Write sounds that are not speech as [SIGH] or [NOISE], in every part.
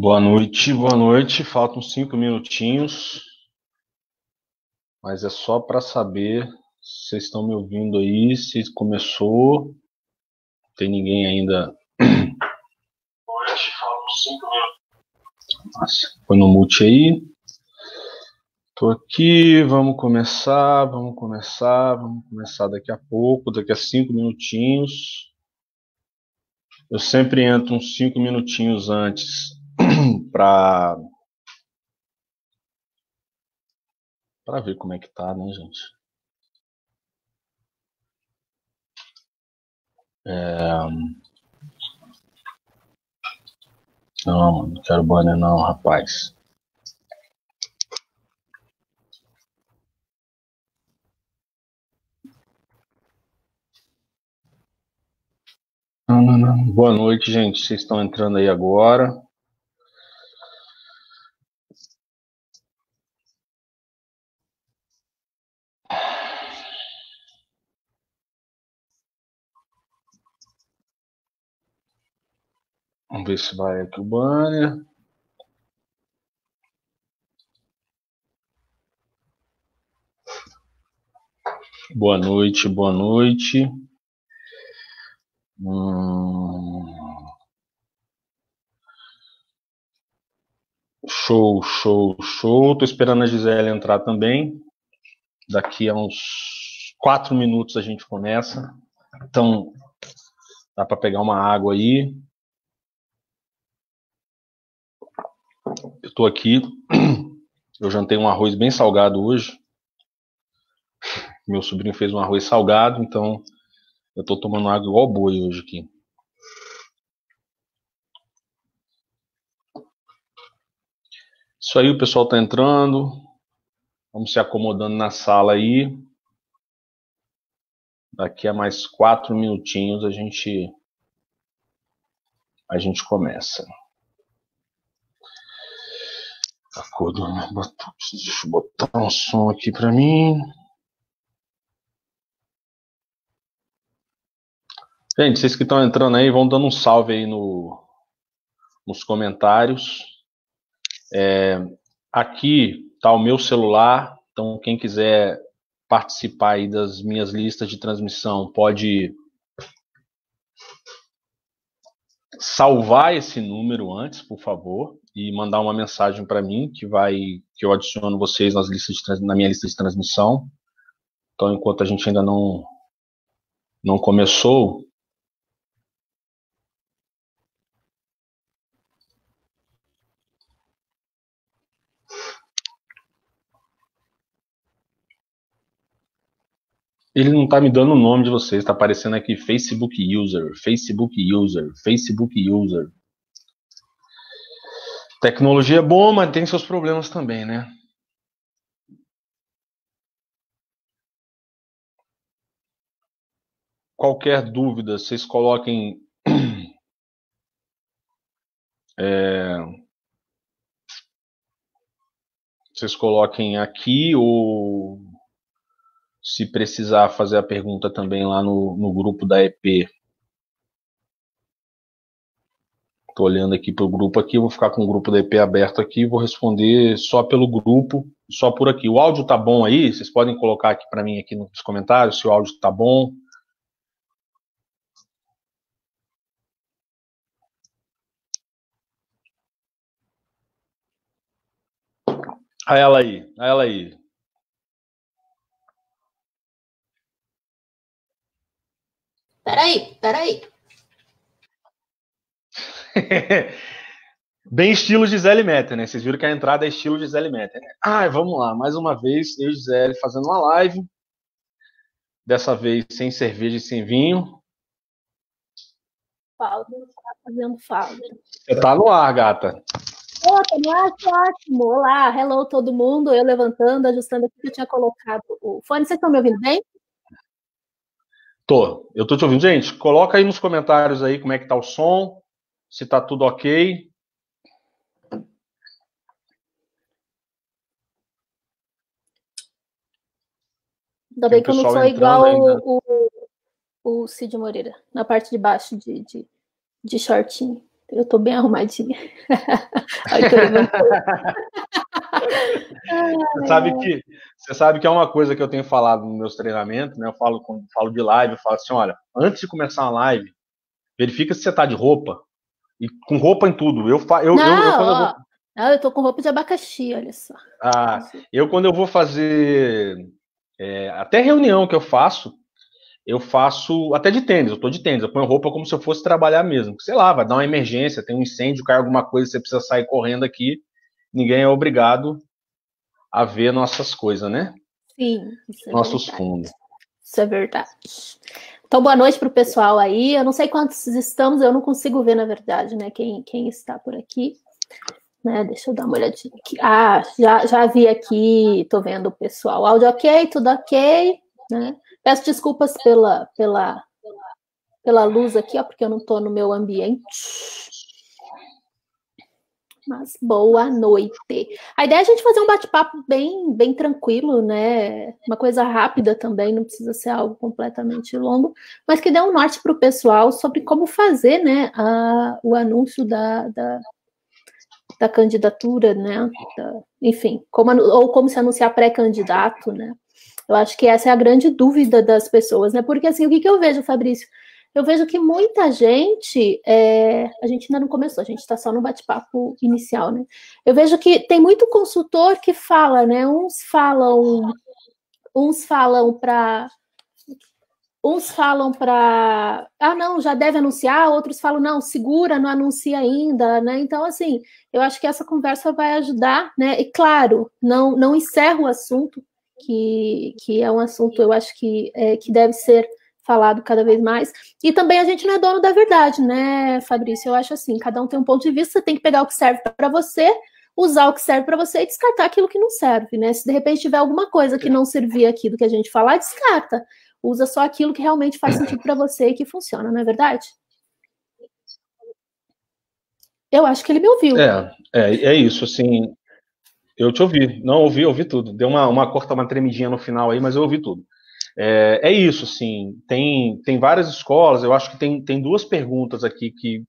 Boa noite, boa noite. Faltam cinco minutinhos, mas é só para saber se vocês estão me ouvindo aí, se começou. Tem ninguém ainda. Boa noite, faltam cinco minutos. Nossa, foi no mute aí. Tô aqui, vamos começar, vamos começar, vamos começar daqui a pouco, daqui a cinco minutinhos. Eu sempre entro uns cinco minutinhos antes para para ver como é que tá, né, gente? É... Não, não quero banner não, rapaz. Não, não, não. Boa noite, gente. Vocês estão entrando aí agora. Vamos ver se vai aqui o banner. Boa noite, boa noite. Hum... Show, show, show. Tô esperando a Gisele entrar também. Daqui a uns quatro minutos a gente começa. Então, dá para pegar uma água aí. Eu tô aqui. [CLEARS THROAT] Eu jantei um arroz bem salgado hoje. Meu sobrinho fez um arroz salgado, então eu tô tomando água igual boi hoje aqui. Isso aí, o pessoal tá entrando. Vamos se acomodando na sala aí. Daqui a mais quatro minutinhos a gente a gente começa. Acordou, deixa eu botar um som aqui para mim. Gente, vocês que estão entrando aí, vão dando um salve aí no, nos comentários. É, aqui está o meu celular, então quem quiser participar aí das minhas listas de transmissão pode salvar esse número antes, por favor, e mandar uma mensagem para mim que vai que eu adiciono vocês nas listas de, na minha lista de transmissão. Então, enquanto a gente ainda não não começou, Ele não está me dando o nome de vocês, está aparecendo aqui Facebook User, Facebook User, Facebook User. Tecnologia é bom, mas tem seus problemas também, né? Qualquer dúvida, vocês coloquem. [CLEARS THROAT] É, vocês coloquem aqui ou se precisar fazer a pergunta também lá no, no grupo da EP. Estou olhando aqui para o grupo aqui, vou ficar com o grupo da EP aberto aqui, vou responder só pelo grupo, só por aqui. O áudio tá bom aí? Vocês podem colocar aqui para mim aqui nos comentários se o áudio tá bom. A ela aí, a ela aí. Peraí, peraí. [LAUGHS] Bem estilo Gisele Metter, né? Vocês viram que a entrada é estilo Gisele Metter. Né? Ai, vamos lá, mais uma vez, eu e Gisele fazendo uma live. Dessa vez sem cerveja e sem vinho. Falta, tá fazendo falta. Você tá no ar, gata. Ô, tá no ar, que ótimo. Olá, hello todo mundo. Eu levantando, ajustando aqui que eu tinha colocado o fone. Vocês estão me ouvindo bem? Tô, eu tô te ouvindo. Gente, coloca aí nos comentários aí como é que tá o som, se tá tudo ok. Ainda bem que eu não sou igual o, o, o Cid Moreira, na parte de baixo de, de, de shortinho. Eu tô bem arrumadinha. [LAUGHS] [LAUGHS] você, sabe que, você sabe que é uma coisa que eu tenho falado nos meus treinamentos, né? Eu falo, quando falo de live, eu falo assim, olha, antes de começar uma live, verifica se você tá de roupa. E com roupa em tudo. Eu, eu, Não, eu, eu, quando eu, vou... Não, eu tô com roupa de abacaxi, olha só. Ah, eu quando eu vou fazer é, até reunião que eu faço, eu faço até de tênis, eu tô de tênis, eu ponho roupa como se eu fosse trabalhar mesmo. Sei lá, vai dar uma emergência, tem um incêndio, cai alguma coisa, você precisa sair correndo aqui. Ninguém é obrigado a ver nossas coisas, né? Sim, é nossos verdade. fundos. Isso é verdade. Então, boa noite para o pessoal aí. Eu não sei quantos estamos, eu não consigo ver, na verdade, né? Quem, quem está por aqui. Né, deixa eu dar uma olhadinha aqui. Ah, já, já vi aqui, tô vendo o pessoal. Áudio ok, tudo ok, né? Peço desculpas pela, pela, pela luz aqui, ó, porque eu não estou no meu ambiente. Mas boa noite. A ideia é a gente fazer um bate-papo bem, bem tranquilo, né? Uma coisa rápida também, não precisa ser algo completamente longo, mas que dê um norte para o pessoal sobre como fazer, né, a, o anúncio da, da, da candidatura, né? Da, enfim, como, ou como se anunciar pré-candidato, né? Eu acho que essa é a grande dúvida das pessoas, né? Porque assim, o que, que eu vejo, Fabrício? Eu vejo que muita gente, é, a gente ainda não começou, a gente está só no bate-papo inicial, né? Eu vejo que tem muito consultor que fala, né? Uns falam, uns falam para uns falam para ah não já deve anunciar outros falam não segura não anuncia ainda né então assim eu acho que essa conversa vai ajudar né e claro não não encerra o assunto que, que é um assunto, eu acho que, é, que deve ser falado cada vez mais. E também a gente não é dono da verdade, né, Fabrício? Eu acho assim, cada um tem um ponto de vista, você tem que pegar o que serve para você, usar o que serve para você e descartar aquilo que não serve, né? Se de repente tiver alguma coisa que não servir aqui do que a gente falar, descarta. Usa só aquilo que realmente faz sentido para você e que funciona, não é verdade? Eu acho que ele me ouviu. É, é, é isso, assim, eu te ouvi, não ouvi, ouvi tudo. Deu uma, uma corta, uma tremidinha no final aí, mas eu ouvi tudo. É, é isso, assim, tem, tem várias escolas, eu acho que tem, tem duas perguntas aqui que,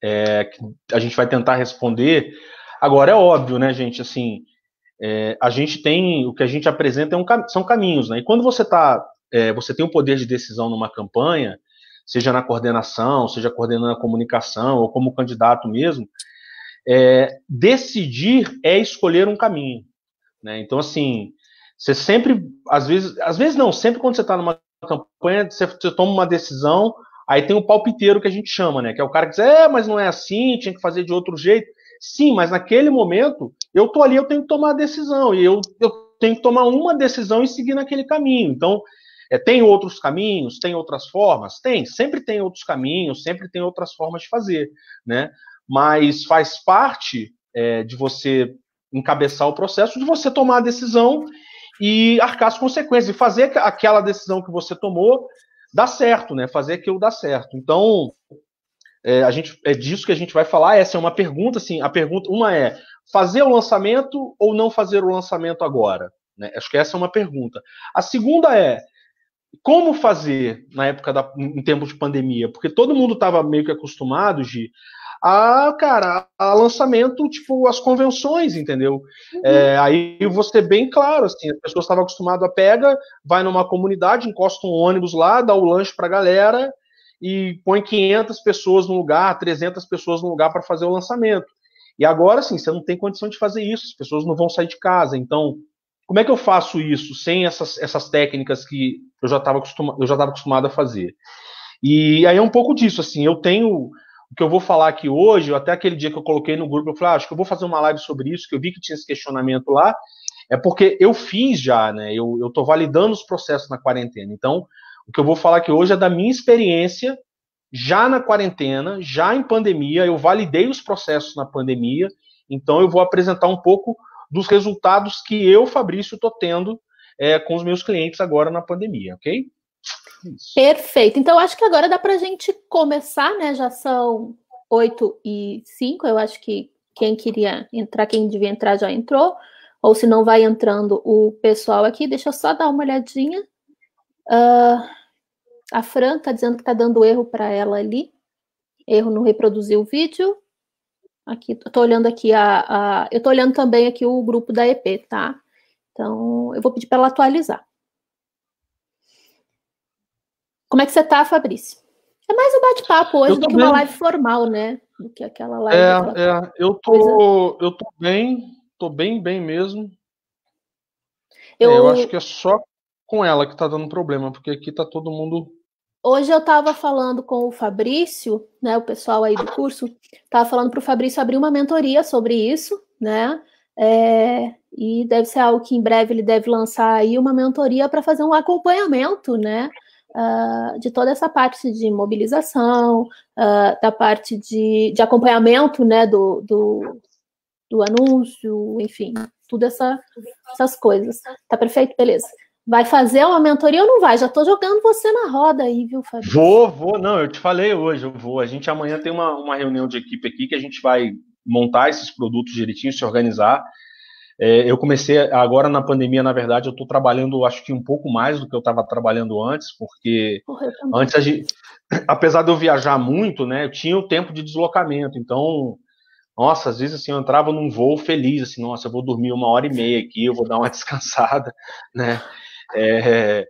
é, que a gente vai tentar responder. Agora, é óbvio, né, gente, assim, é, a gente tem, o que a gente apresenta é um, são caminhos, né, e quando você tá, é, você tem o um poder de decisão numa campanha, seja na coordenação, seja coordenando a comunicação, ou como candidato mesmo, é, decidir é escolher um caminho. Né? Então, assim, você sempre, às vezes, às vezes não, sempre quando você está numa campanha, você, você, toma uma decisão, aí tem o palpiteiro que a gente chama, né? Que é o cara que diz, é, mas não é assim, tinha que fazer de outro jeito. Sim, mas naquele momento, eu tô ali, eu tenho que tomar a decisão, e eu, eu tenho que tomar uma decisão e seguir naquele caminho. Então, é, tem outros caminhos, tem outras formas? Tem, sempre tem outros caminhos, sempre tem outras formas de fazer, né? mas faz parte é, de você encabeçar o processo, de você tomar a decisão e arcar as consequências, e fazer aquela decisão que você tomou dar certo, né? Fazer aquilo dar certo. Então, é, a gente, é disso que a gente vai falar. Essa é uma pergunta, assim, a pergunta, uma é fazer o lançamento ou não fazer o lançamento agora? Né? Acho que essa é uma pergunta. A segunda é como fazer na época da, em tempo de pandemia, porque todo mundo estava meio que acostumado de a, cara, a lançamento, tipo, as convenções, entendeu? Uhum. É, aí você bem claro, assim, as pessoas estavam acostumadas a pega, vai numa comunidade, encosta um ônibus lá, dá o lanche pra galera e põe 500 pessoas no lugar, 300 pessoas no lugar para fazer o lançamento. E agora, assim, você não tem condição de fazer isso, as pessoas não vão sair de casa. Então, como é que eu faço isso sem essas, essas técnicas que eu já estava acostumado, acostumado a fazer? E aí é um pouco disso, assim, eu tenho o que eu vou falar aqui hoje, até aquele dia que eu coloquei no grupo, eu falei, ah, acho que eu vou fazer uma live sobre isso, que eu vi que tinha esse questionamento lá, é porque eu fiz já, né? Eu, eu tô validando os processos na quarentena. Então, o que eu vou falar aqui hoje é da minha experiência já na quarentena, já em pandemia, eu validei os processos na pandemia, então eu vou apresentar um pouco dos resultados que eu, Fabrício, estou tendo é, com os meus clientes agora na pandemia, ok? Perfeito. Então, acho que agora dá para a gente começar, né? Já são 8 e 5. Eu acho que quem queria entrar, quem devia entrar já entrou. Ou se não vai entrando o pessoal aqui, deixa eu só dar uma olhadinha. Uh, a Fran está dizendo que está dando erro para ela ali. Erro não reproduziu o vídeo. Aqui, eu tô olhando aqui a, a, eu tô olhando também aqui o grupo da EP, tá? Então, eu vou pedir para ela atualizar. Como é que você tá, Fabrício? É mais um bate-papo hoje do que bem. uma live formal, né? Do que aquela live. É, aquela é. Eu tô, coisa. eu tô bem, tô bem, bem mesmo. Eu... É, eu acho que é só com ela que tá dando problema, porque aqui tá todo mundo Hoje eu estava falando com o Fabrício, né, o pessoal aí do curso, estava falando para o Fabrício abrir uma mentoria sobre isso, né? É, e deve ser algo que em breve ele deve lançar aí uma mentoria para fazer um acompanhamento, né? Uh, de toda essa parte de mobilização, uh, da parte de, de acompanhamento, né, do, do, do anúncio, enfim, tudo essa, essas coisas. Tá perfeito? Beleza. Vai fazer uma mentoria ou não vai? Já estou jogando você na roda aí, viu, Fabio? Vou, vou. Não, eu te falei hoje, eu vou. A gente amanhã tem uma, uma reunião de equipe aqui que a gente vai montar esses produtos direitinho, se organizar. É, eu comecei agora na pandemia, na verdade, eu estou trabalhando, acho que um pouco mais do que eu estava trabalhando antes, porque Porra, antes a gente, apesar de eu viajar muito, né, eu tinha o tempo de deslocamento, então, nossa, às vezes assim, eu entrava num voo feliz, assim, nossa, eu vou dormir uma hora e meia aqui, eu vou dar uma [LAUGHS] descansada, né, [LAUGHS] é,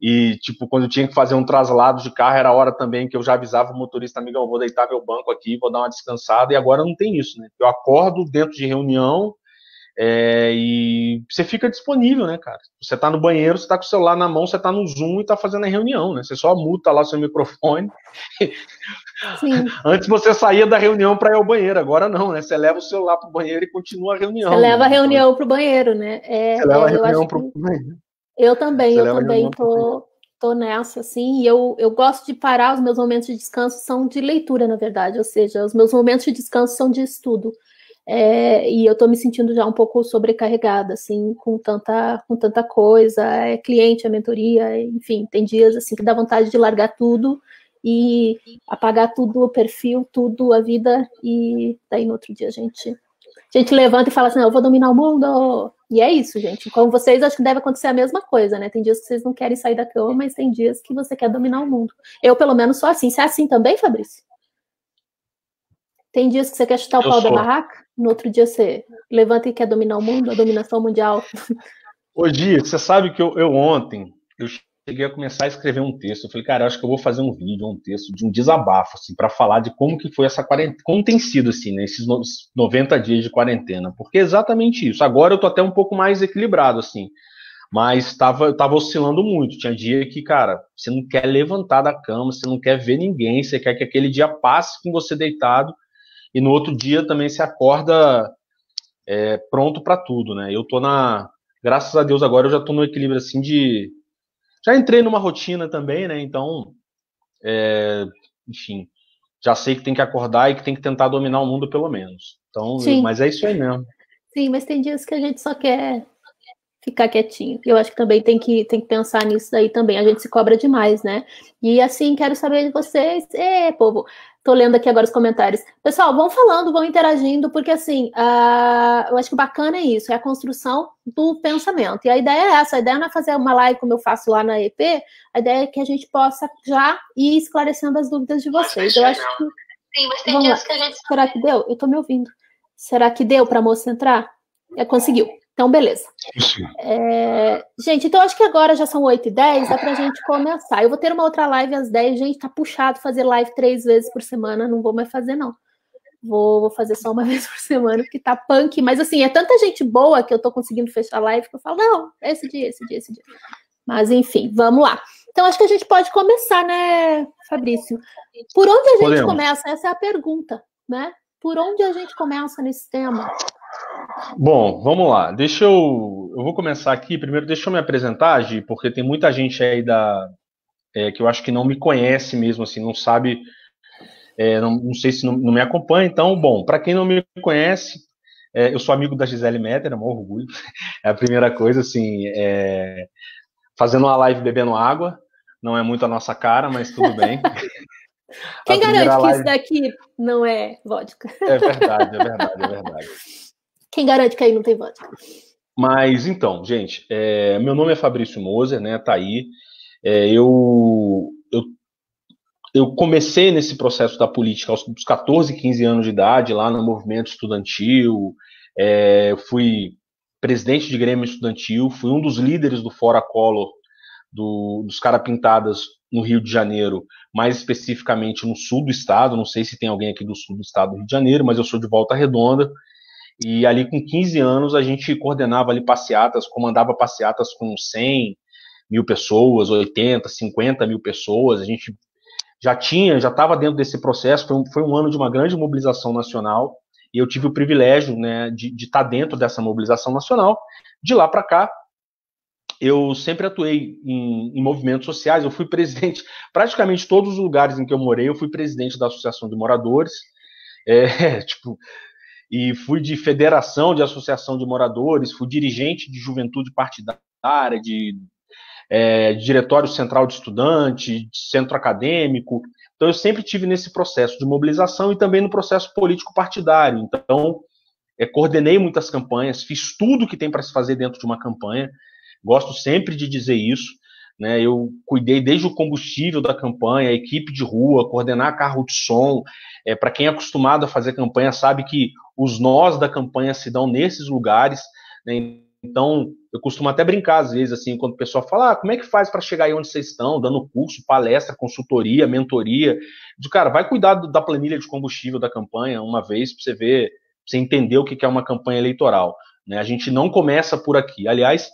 e, tipo, quando eu tinha que fazer um traslado de carro, era a hora também que eu já avisava o motorista, amigão, vou deitar meu banco aqui, vou dar uma descansada, e agora não tem isso, né? Eu acordo dentro de reunião é, e você fica disponível, né, cara? Você tá no banheiro, você tá com o celular na mão, você tá no Zoom e tá fazendo a reunião, né? Você só muta lá o seu microfone. Sim. [LAUGHS] Antes você saía da reunião para ir ao banheiro, agora não, né? Você leva o celular pro banheiro e continua a reunião. Você leva né? a reunião então, pro banheiro, né? É, você leva é, a reunião pro banheiro. Eu também, Você eu também tô, tô nessa, assim, e eu, eu gosto de parar, os meus momentos de descanso são de leitura, na verdade, ou seja, os meus momentos de descanso são de estudo. É, e eu estou me sentindo já um pouco sobrecarregada, assim, com tanta, com tanta coisa, é cliente, é mentoria, enfim, tem dias assim que dá vontade de largar tudo e apagar tudo, o perfil, tudo, a vida, e daí no outro dia a gente, a gente levanta e fala assim, não, eu vou dominar o mundo, e é isso, gente. Com vocês, acho que deve acontecer a mesma coisa, né? Tem dias que vocês não querem sair da cama, mas tem dias que você quer dominar o mundo. Eu, pelo menos, sou assim. Você é assim também, Fabrício? Tem dias que você quer chutar o pau da barraca, no outro dia você levanta e quer dominar o mundo, a dominação mundial. Ô, Gia, você sabe que eu, eu ontem, eu cheguei a começar a escrever um texto. Eu falei, cara, eu acho que eu vou fazer um vídeo, um texto de um desabafo, assim, para falar de como que foi essa quarentena, como tem sido, assim, né, esses 90 dias de quarentena. Porque é exatamente isso. Agora eu tô até um pouco mais equilibrado, assim. Mas estava tava oscilando muito. Tinha dia que, cara, você não quer levantar da cama, você não quer ver ninguém, você quer que aquele dia passe com você deitado. E no outro dia também se acorda é, pronto para tudo, né? Eu tô na. Graças a Deus agora eu já tô no equilíbrio assim de já entrei numa rotina também, né? Então, é, enfim, já sei que tem que acordar e que tem que tentar dominar o mundo pelo menos. Então, Sim. mas é isso aí mesmo. Sim, mas tem dias que a gente só quer ficar quietinho. Eu acho que também tem que, tem que pensar nisso daí também. A gente se cobra demais, né? E assim, quero saber de vocês. É, povo, Tô lendo aqui agora os comentários. Pessoal, vão falando, vão interagindo, porque assim, uh, eu acho que bacana é isso, é a construção do pensamento. E a ideia é essa, a ideia não é fazer uma live como eu faço lá na EP, a ideia é que a gente possa já ir esclarecendo as dúvidas de vocês. Eu acho que. Sim, mas tem dias que a gente. Será que deu? Eu tô me ouvindo. Será que deu para a moça entrar? É, conseguiu. Então, beleza. É, gente, então acho que agora já são 8 e 10, dá pra gente começar. Eu vou ter uma outra live às 10, gente, tá puxado fazer live três vezes por semana, não vou mais fazer, não. Vou, vou fazer só uma [LAUGHS] vez por semana, porque tá punk, mas assim, é tanta gente boa que eu tô conseguindo fechar a live que eu falo, não, esse dia, esse dia, esse dia. Mas enfim, vamos lá. Então acho que a gente pode começar, né, Fabrício? Por onde a gente Podemos. começa? Essa é a pergunta, né? Por onde a gente começa nesse tema? Bom, vamos lá. Deixa eu. Eu vou começar aqui. Primeiro, deixa eu me apresentar, Gi, porque tem muita gente aí da. É, que eu acho que não me conhece mesmo, assim, não sabe. É, não, não, sei se não, não, me acompanha. Então, bom, para quem não me conhece, é, eu sou amigo da Gisele Metter, é um orgulho. É a primeira coisa, assim. É, fazendo uma live bebendo água. Não é muito a nossa cara, mas tudo bem. [LAUGHS] Quem garante que live... isso daqui não é vodka? É verdade, é verdade, é verdade. [LAUGHS] Quem garante que aí não tem vodka? Mas então, gente, é, meu nome é Fabrício Moser, né? Tá aí. É, eu, eu eu comecei nesse processo da política aos 14, 15 anos de idade, lá no movimento estudantil, é, fui presidente de Grêmio Estudantil, fui um dos líderes do Fora Collor, do, dos Carapintadas no Rio de Janeiro, mais especificamente no sul do estado, não sei se tem alguém aqui do sul do estado do Rio de Janeiro, mas eu sou de Volta Redonda, e ali com 15 anos a gente coordenava ali passeatas, comandava passeatas com 100 mil pessoas, 80, 50 mil pessoas, a gente já tinha, já estava dentro desse processo, foi um, foi um, ano de uma grande mobilização nacional, e eu tive o privilégio né, de, de estar tá dentro dessa mobilização nacional. De lá para cá, eu sempre atuei em, em, movimentos sociais, eu fui presidente, [LAUGHS] praticamente todos os lugares em que eu morei, eu fui presidente da Associação de Moradores, é, [LAUGHS] tipo, e fui de federação de associação de moradores, fui dirigente de juventude partidária, de é, diretório central de estudante, de centro acadêmico. Então, eu sempre tive nesse processo de mobilização e também no processo político partidário. Então, é, coordenei muitas campanhas, fiz tudo que tem para se fazer dentro de uma campanha. Gosto sempre de dizer isso. Né, eu cuidei desde o combustível da campanha, equipe de rua, coordenar carro de som. É, para quem é acostumado a fazer campanha, sabe que os nós da campanha se dão nesses lugares. Né, então, eu costumo até brincar às vezes, assim, quando o pessoal fala, ah, como é que faz para chegar aí onde vocês estão, dando curso, palestra, consultoria, mentoria. De cara, vai cuidar da planilha de combustível da campanha uma vez para você ver, pra você entender o que é uma campanha eleitoral. Né? A gente não começa por aqui. Aliás,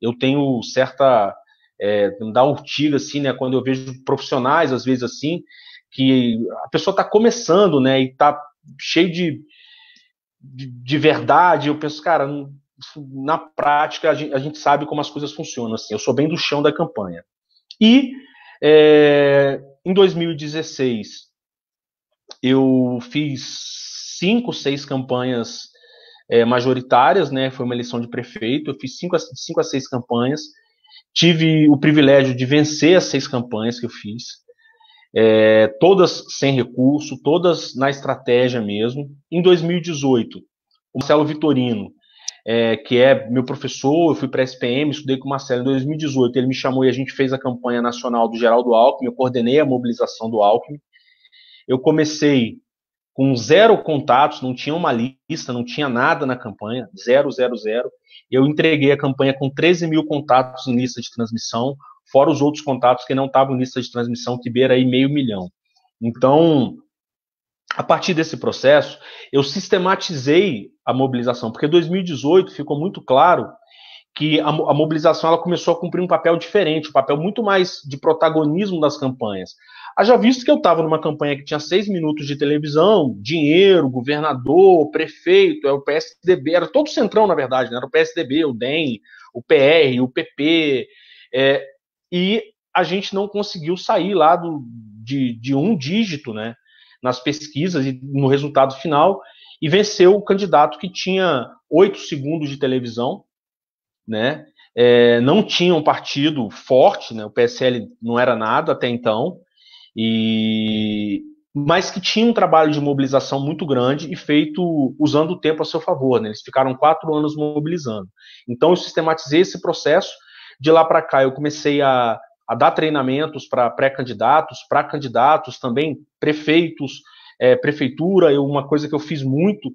eu tenho certa. É, me urtiga, assim, né, quando eu vejo profissionais, às vezes, assim, que a pessoa está começando, né, e está cheio de, de, de verdade. Eu penso, cara, não na prática, a gente, a gente, sabe como as coisas funcionam. Assim, eu sou bem do chão da campanha. E é, em 2016, eu fiz cinco, seis campanhas é, majoritárias, né? Foi uma eleição de prefeito. Eu fiz cinco a, cinco a seis campanhas. Tive o privilégio de vencer as seis campanhas que eu fiz. É, todas sem recurso, todas na estratégia mesmo. Em 2018, o Marcelo Vitorino, é, que é meu professor, eu fui para a SPM, estudei com o Marcelo em 2018, ele me chamou e a gente fez a campanha nacional do Geraldo Alckmin, eu coordenei a mobilização do Alckmin. Eu comecei com zero contatos, não tinha uma lista, não tinha nada na campanha, zero, zero, zero. Eu entreguei a campanha com 13 mil contatos em lista de transmissão, fora os outros contatos que não estavam em lista de transmissão, que beira aí meio milhão. Então, a partir desse processo, eu sistematizei a mobilização, porque em 2018 ficou muito claro que a, a, mobilização ela começou a cumprir um papel diferente, um papel muito mais de protagonismo das campanhas. Haja visto que eu estava numa campanha que tinha seis minutos de televisão, dinheiro, governador, prefeito, é o PSDB, era todo centrão, na verdade, né? era o PSDB, o DEM, o PR, o PP, é, e a gente não conseguiu sair lá do, de, de um dígito, né? nas pesquisas e no resultado final, e venceu o candidato que tinha oito segundos de televisão, né? É, não tinha um partido forte, né? O PSL não era nada até então, e mas que tinha um trabalho de mobilização muito grande e feito usando o tempo a seu favor. Né? Eles ficaram quatro anos mobilizando. Então eu sistematizei esse processo. De lá para cá eu comecei a a dar treinamentos para pré-candidatos, para candidatos também, prefeitos, é, prefeitura. Eu, uma coisa que eu fiz muito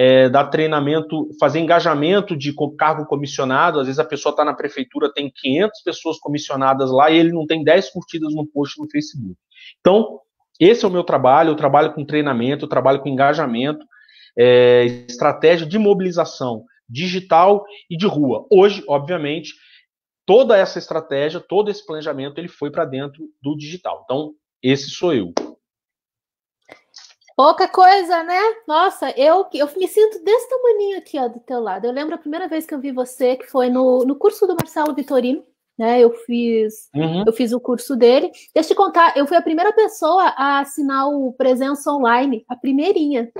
é dar treinamento, fazer engajamento de cargo comissionado. Às vezes a pessoa está na prefeitura, tem 500 pessoas comissionadas lá e ele não tem 10 curtidas no post no Facebook. Então, esse é o meu trabalho. Eu trabalho com treinamento, eu trabalho com engajamento, é, estratégia de mobilização digital e de rua. Hoje, obviamente, toda essa estratégia, todo esse planejamento, ele foi para dentro do digital. Então, esse sou eu. Pouca coisa, né? Nossa, eu, eu me sinto desse tamanho aqui, ó, do teu lado. Eu lembro a primeira vez que eu vi você, que foi no, no curso do Marcelo Vitorino, né? Eu fiz, uhum. eu fiz o curso dele. Deixa eu te contar, eu fui a primeira pessoa a assinar o presença online, a primeirinha.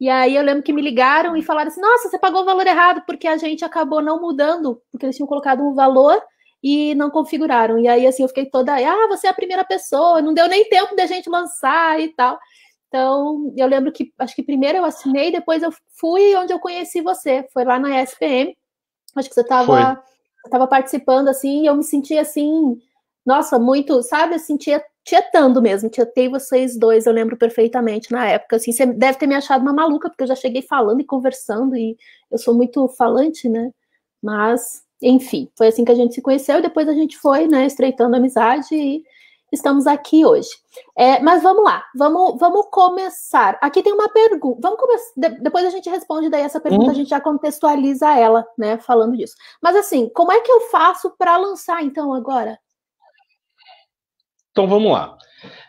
E aí eu lembro que me ligaram e falaram assim: nossa, você pagou o valor errado, porque a gente acabou não mudando, porque eles tinham colocado um valor e não configuraram. E aí, assim, eu fiquei toda, ah, você é a primeira pessoa, não deu nem tempo da gente lançar e tal. Então, eu lembro que, acho que primeiro eu assinei, depois eu fui onde eu conheci você, foi lá na SPM. Acho que você estava participando, assim, e eu me senti, assim, nossa, muito, sabe, eu sentia tietando mesmo, tietei vocês dois, eu lembro perfeitamente na época. Assim, você deve ter me achado uma maluca, porque eu já cheguei falando e conversando, e eu sou muito falante, né? Mas, enfim, foi assim que a gente se conheceu, e depois a gente foi, né, estreitando a amizade e estamos aqui hoje. É, mas vamos lá, vamos, vamos começar. Aqui tem uma pergunta. Vamos começar. De, depois a gente responde daí essa pergunta, hum. a gente já contextualiza ela, né? Falando disso. Mas assim, como é que eu faço para lançar então agora? Então vamos lá.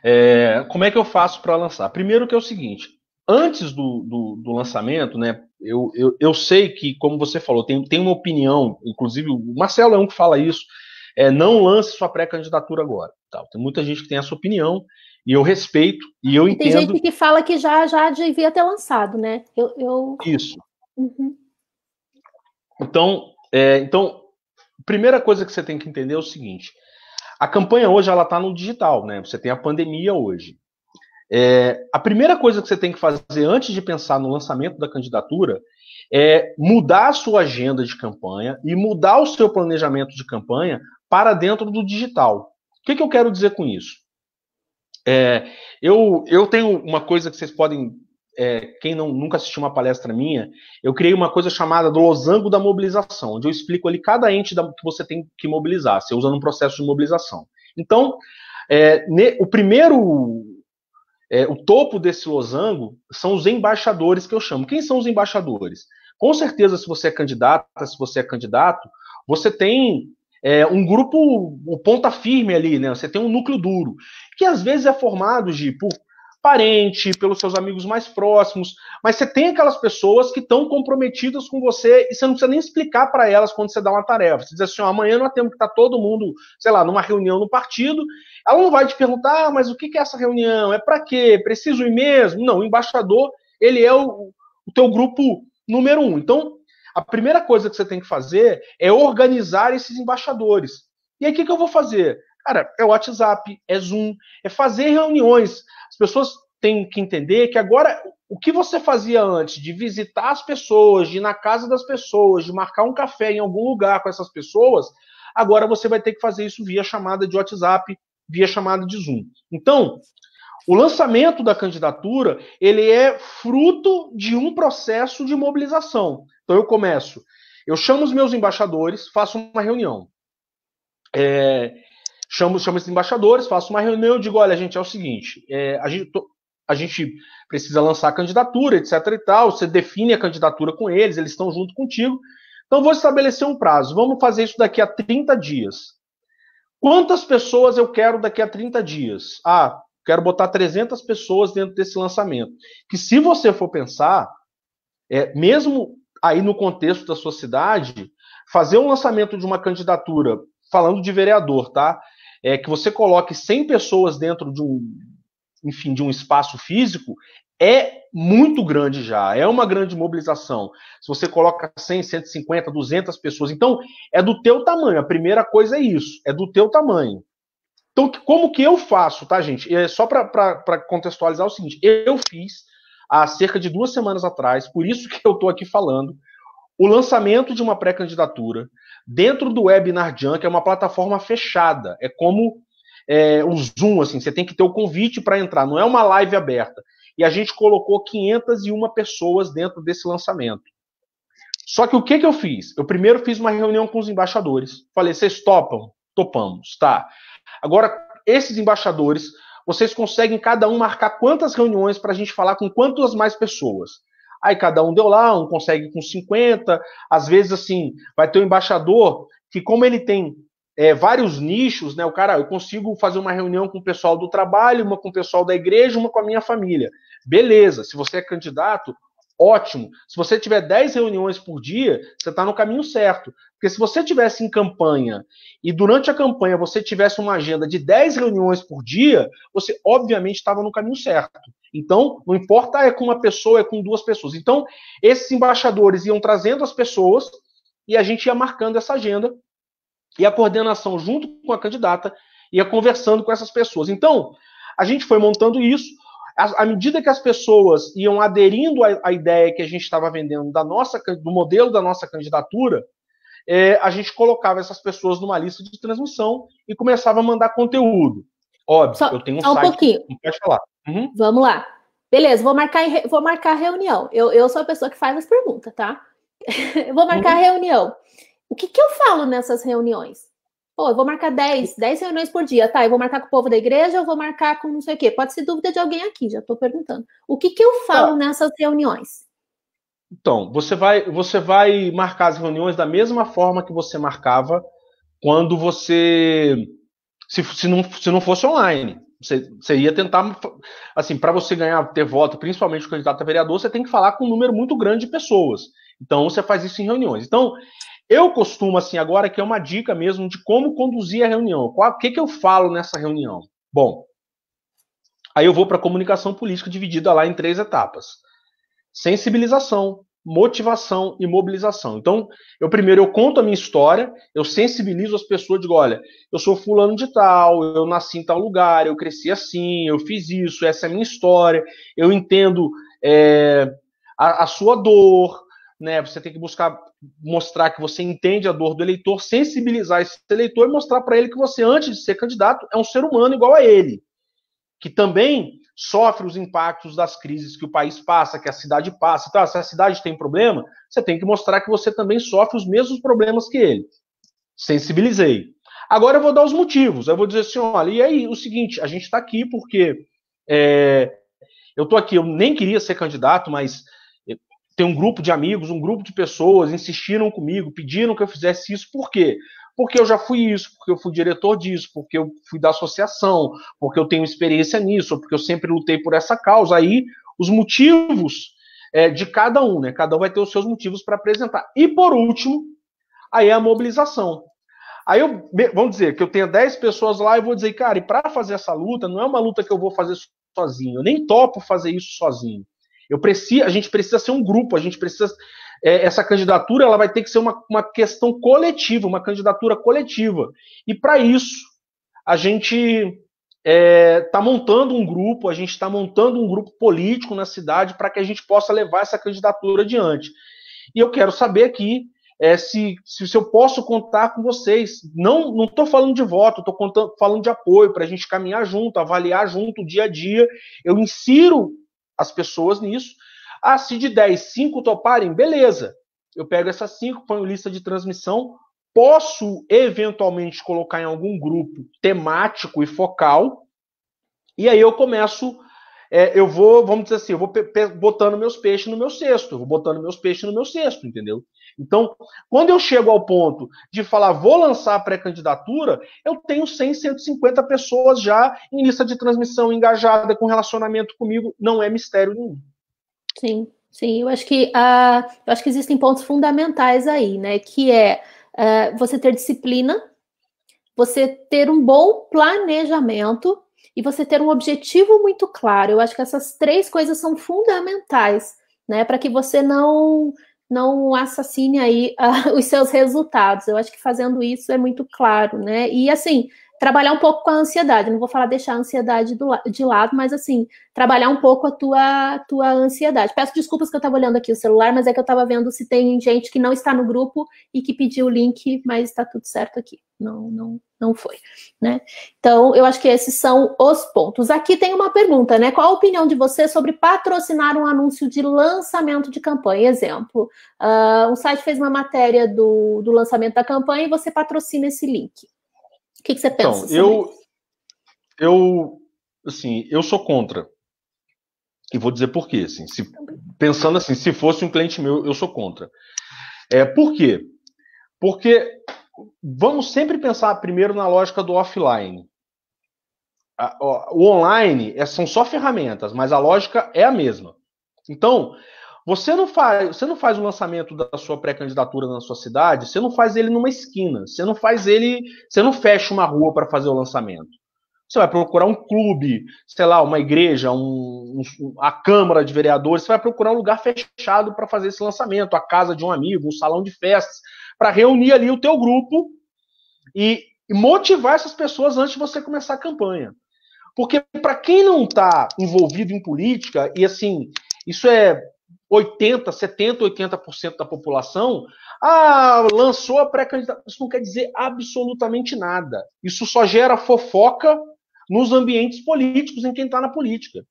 É, como é que eu faço para lançar? Primeiro que é o seguinte, antes do, do, do lançamento, né? Eu, eu, eu, sei que, como você falou, tem, tem uma opinião, inclusive o Marcelo é um que fala isso, é, não lance sua pré-candidatura agora. Tá? Tem muita gente que tem essa opinião, e eu respeito, e eu e entendo. Tem gente que fala que já, já devia ter lançado, né? Eu, eu... Isso. Uhum. Então, é, então, primeira coisa que você tem que entender é o seguinte: a campanha hoje ela está no digital, né? Você tem a pandemia hoje. É, a primeira coisa que você tem que fazer antes de pensar no lançamento da candidatura é mudar a sua agenda de campanha e mudar o seu planejamento de campanha para dentro do digital. O que, que eu quero dizer com isso? É, eu, eu tenho uma coisa que vocês podem. É, quem não, nunca assistiu uma palestra minha, eu criei uma coisa chamada do losango da mobilização, onde eu explico ali cada ente da, que você tem que mobilizar, você usa um processo de mobilização. Então, é, ne, o primeiro, é, o topo desse losango são os embaixadores que eu chamo. Quem são os embaixadores? Com certeza, se você é candidata, se você é candidato, você tem é, um grupo, o ponta firme ali, né? Você tem um núcleo duro, que às vezes é formado de por parente, pelos seus amigos mais próximos, mas você tem aquelas pessoas que estão comprometidas com você e você não precisa nem explicar para elas quando você dá uma tarefa. Você diz assim, ó, amanhã nós temos que estar tá todo mundo, sei lá, numa reunião no partido, ela não vai te perguntar, ah, mas o que é essa reunião? É para quê? Preciso ir mesmo? Não, o embaixador, ele é o, o teu grupo número um. Então, a primeira coisa que você tem que fazer é organizar esses embaixadores. E aí, o que, que eu vou fazer? Cara, é WhatsApp, é Zoom, é fazer reuniões. As pessoas têm que entender que agora o que você fazia antes de visitar as pessoas, de ir na casa das pessoas, de marcar um café em algum lugar com essas pessoas, agora você vai ter que fazer isso via chamada de WhatsApp, via chamada de Zoom. Então, o lançamento da candidatura ele é fruto de um processo de mobilização. Então eu começo, eu chamo os meus embaixadores, faço uma reunião. É, chamo, chamo esses embaixadores, faço uma reunião e digo, olha, gente, é o seguinte, é, a, gente, a gente precisa lançar a candidatura, etc e tal, você define a candidatura com eles, eles estão junto contigo. Então vou estabelecer um prazo, vamos fazer isso daqui a 30 dias. Quantas pessoas eu quero daqui a 30 dias? Ah, quero botar 300 pessoas dentro desse lançamento. Que se você for pensar, é, mesmo aí no contexto da sua cidade, fazer um lançamento de uma candidatura, falando de vereador, tá? É que você coloque 100 pessoas dentro de um, enfim, de um espaço físico, é muito grande já, é uma grande mobilização. Se você coloca 100, 150, 200 pessoas, então é do teu tamanho. A primeira coisa é isso, é do teu tamanho. Então, como que eu faço, tá, gente? É só para contextualizar o seguinte: eu fiz há cerca de duas semanas atrás, por isso que eu estou aqui falando, o lançamento de uma pré-candidatura dentro do Webinar que é uma plataforma fechada. É como é, o Zoom, assim, você tem que ter o convite para entrar, não é uma live aberta. E a gente colocou 501 pessoas dentro desse lançamento. Só que o que, que eu fiz? Eu primeiro fiz uma reunião com os embaixadores. Falei, vocês topam? Topamos, tá. Agora, esses embaixadores, vocês conseguem cada um marcar quantas reuniões para a gente falar com quantas mais pessoas. Aí cada um deu lá, um consegue com 50, às vezes assim, vai ter um embaixador que, como ele tem é, vários nichos, né? O cara, eu consigo fazer uma reunião com o pessoal do trabalho, uma com o pessoal da igreja, uma com a minha família. Beleza, se você é candidato, ótimo. Se você tiver 10 reuniões por dia, você está no caminho certo. Porque se você tivesse em campanha e durante a campanha você tivesse uma agenda de 10 reuniões por dia, você obviamente estava no caminho certo. Então, não importa é com uma pessoa, é com duas pessoas. Então, esses embaixadores iam trazendo as pessoas e a gente ia marcando essa agenda e a coordenação junto com a candidata ia conversando com essas pessoas. Então, a gente foi montando isso à medida que as pessoas iam aderindo à, à ideia que a gente estava vendendo da nossa, do modelo da nossa candidatura, é, a gente colocava essas pessoas numa lista de transmissão e começava a mandar conteúdo. Óbvio, só, eu tenho um só site. Um pouquinho. Pode falar. Uhum. Vamos lá. Beleza, vou marcar, vou marcar a reunião. Eu, eu sou a pessoa que faz as perguntas, tá? [LAUGHS] eu vou marcar uhum. a reunião. O que, que eu falo nessas reuniões? Pô, eu vou marcar 10, 10 reuniões por dia, tá? Eu vou marcar com o povo da igreja, eu vou marcar com não sei o quê. Pode ser dúvida de alguém aqui, já estou perguntando. O que, que eu falo tá. nessas reuniões? Então, você vai, você vai marcar as reuniões da mesma forma que você marcava quando você. Se, se, não, se não fosse online. Você, você ia tentar. Assim, para você ganhar, ter voto, principalmente o candidato a vereador, você tem que falar com um número muito grande de pessoas. Então, você faz isso em reuniões. Então, eu costumo, assim, agora, que é uma dica mesmo de como conduzir a reunião. O que, que eu falo nessa reunião? Bom, aí eu vou para a comunicação política dividida lá em três etapas: sensibilização, motivação e mobilização. Então, eu primeiro eu conto a minha história, eu sensibilizo as pessoas, digo, olha, eu sou fulano de tal, eu nasci em tal lugar, eu cresci assim, eu fiz isso, essa é a minha história, eu entendo é, a, a, sua dor, né? Você tem que buscar mostrar que você entende a dor do eleitor, sensibilizar esse eleitor e mostrar para ele que você, antes de ser candidato, é um ser humano igual a ele, que também sofre os impactos das crises que o país passa, que a cidade passa. Então, se a cidade tem problema, você tem que mostrar que você também sofre os mesmos problemas que ele. Sensibilizei. Agora eu vou dar os motivos. Eu vou dizer assim, olha, e aí o seguinte, a gente está aqui porque é, eu estou aqui, eu nem queria ser candidato, mas tem um grupo de amigos, um grupo de pessoas insistiram comigo, pediram que eu fizesse isso. Por quê? porque eu já fui isso, porque eu fui diretor disso, porque eu fui da associação, porque eu tenho experiência nisso, porque eu sempre lutei por essa causa. Aí, os motivos é, de cada um, né? Cada um vai ter os seus motivos para apresentar. E por último, aí é a mobilização. Aí eu, vamos dizer que eu tenho 10 pessoas lá e vou dizer, cara, e para fazer essa luta, não é uma luta que eu vou fazer sozinho, eu nem topo fazer isso sozinho. Eu preciso, a gente precisa ser um grupo, a gente precisa é, essa candidatura ela vai ter que ser uma, uma questão coletiva, uma candidatura coletiva. E para isso, a gente está é, tá montando um grupo, a gente está montando um grupo político na cidade para que a gente possa levar essa candidatura adiante. E eu quero saber aqui é, se, se, eu posso contar com vocês. Não estou falando de voto, estou falando de apoio para a gente caminhar junto, avaliar junto o dia a dia. Eu insiro as pessoas nisso ah, se de 10, 5 toparem, beleza. Eu pego essas 5, ponho lista de transmissão, posso eventualmente colocar em algum grupo temático e focal, e aí eu começo, é, eu vou, vamos dizer assim, eu vou botando meus peixes no meu cesto, vou botando meus peixes no meu cesto, entendeu? Então, quando eu chego ao ponto de falar, vou lançar a pré-candidatura, eu tenho 100, 150 pessoas já em lista de transmissão engajada com relacionamento comigo, não é mistério nenhum. Sim, sim. Eu acho que uh, eu acho que existem pontos fundamentais aí, né? Que é uh, você ter disciplina, você ter um bom planejamento e você ter um objetivo muito claro. Eu acho que essas três coisas são fundamentais, né? Para que você não não assassine aí uh, [LAUGHS] os seus resultados. Eu acho que fazendo isso é muito claro, né? E assim, trabalhar um pouco com a ansiedade. Não vou falar deixar a ansiedade do, de lado, mas assim, trabalhar um pouco a tua, tua ansiedade. Peço desculpas que eu estava olhando aqui o celular, mas é que eu estava vendo se tem gente que não está no grupo e que pediu o link, mas está tudo certo aqui. Não, não, não foi, né? Então, eu acho que esses são os pontos. Aqui tem uma pergunta, né? Qual a opinião de você sobre patrocinar um anúncio de lançamento de campanha? Exemplo, uh, um site fez uma matéria do, do lançamento da campanha e você patrocina esse link. O que, que você pensa? Então, eu, eu, assim, eu sou contra. E vou dizer por quê. Assim, se, pensando assim, se fosse um cliente meu, eu sou contra. É, por quê? Porque vamos sempre pensar primeiro na lógica do offline. O online é, são só ferramentas, mas a lógica é a mesma. Então, você não faz, você não faz o lançamento da sua pré-candidatura na sua cidade, você não faz ele numa esquina, você não faz ele, você não fecha uma rua para fazer o lançamento. Você vai procurar um clube, sei lá, uma igreja, um, um, a Câmara de Vereadores, você vai procurar um lugar fechado para fazer esse lançamento, a casa de um amigo, um salão de festas, para reunir ali o teu grupo e, e motivar essas pessoas antes de você começar a campanha. Porque para quem não está envolvido em política, e assim, isso é 80, 70, 80% da população, ah, lançou a pré-candidatura. Isso não quer dizer absolutamente nada. Isso só gera fofoca nos ambientes políticos, em quem está na política.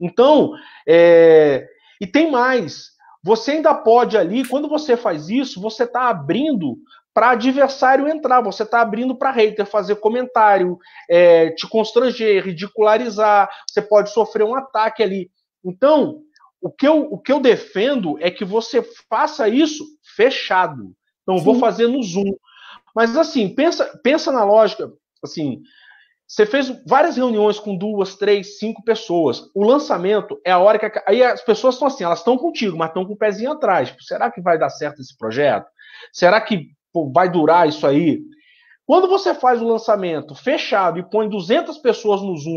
Então, é... e tem mais. Você ainda pode ali, quando você faz isso, você está abrindo para adversário entrar, você está abrindo para hater fazer comentário, é, te constranger, ridicularizar, você pode sofrer um ataque ali. Então, o que eu, o que eu defendo é que você faça isso fechado. Não Sim. vou fazer no Zoom. Mas assim, pensa, pensa na lógica, assim, você fez várias reuniões com duas, três, cinco pessoas. O lançamento é a hora que. Aí as pessoas estão assim, elas estão contigo, mas estão com o pezinho atrás. Tipo, será que vai dar certo esse projeto? Será que pô, vai durar isso aí? Quando você faz o lançamento fechado e põe 200 pessoas no Zoom,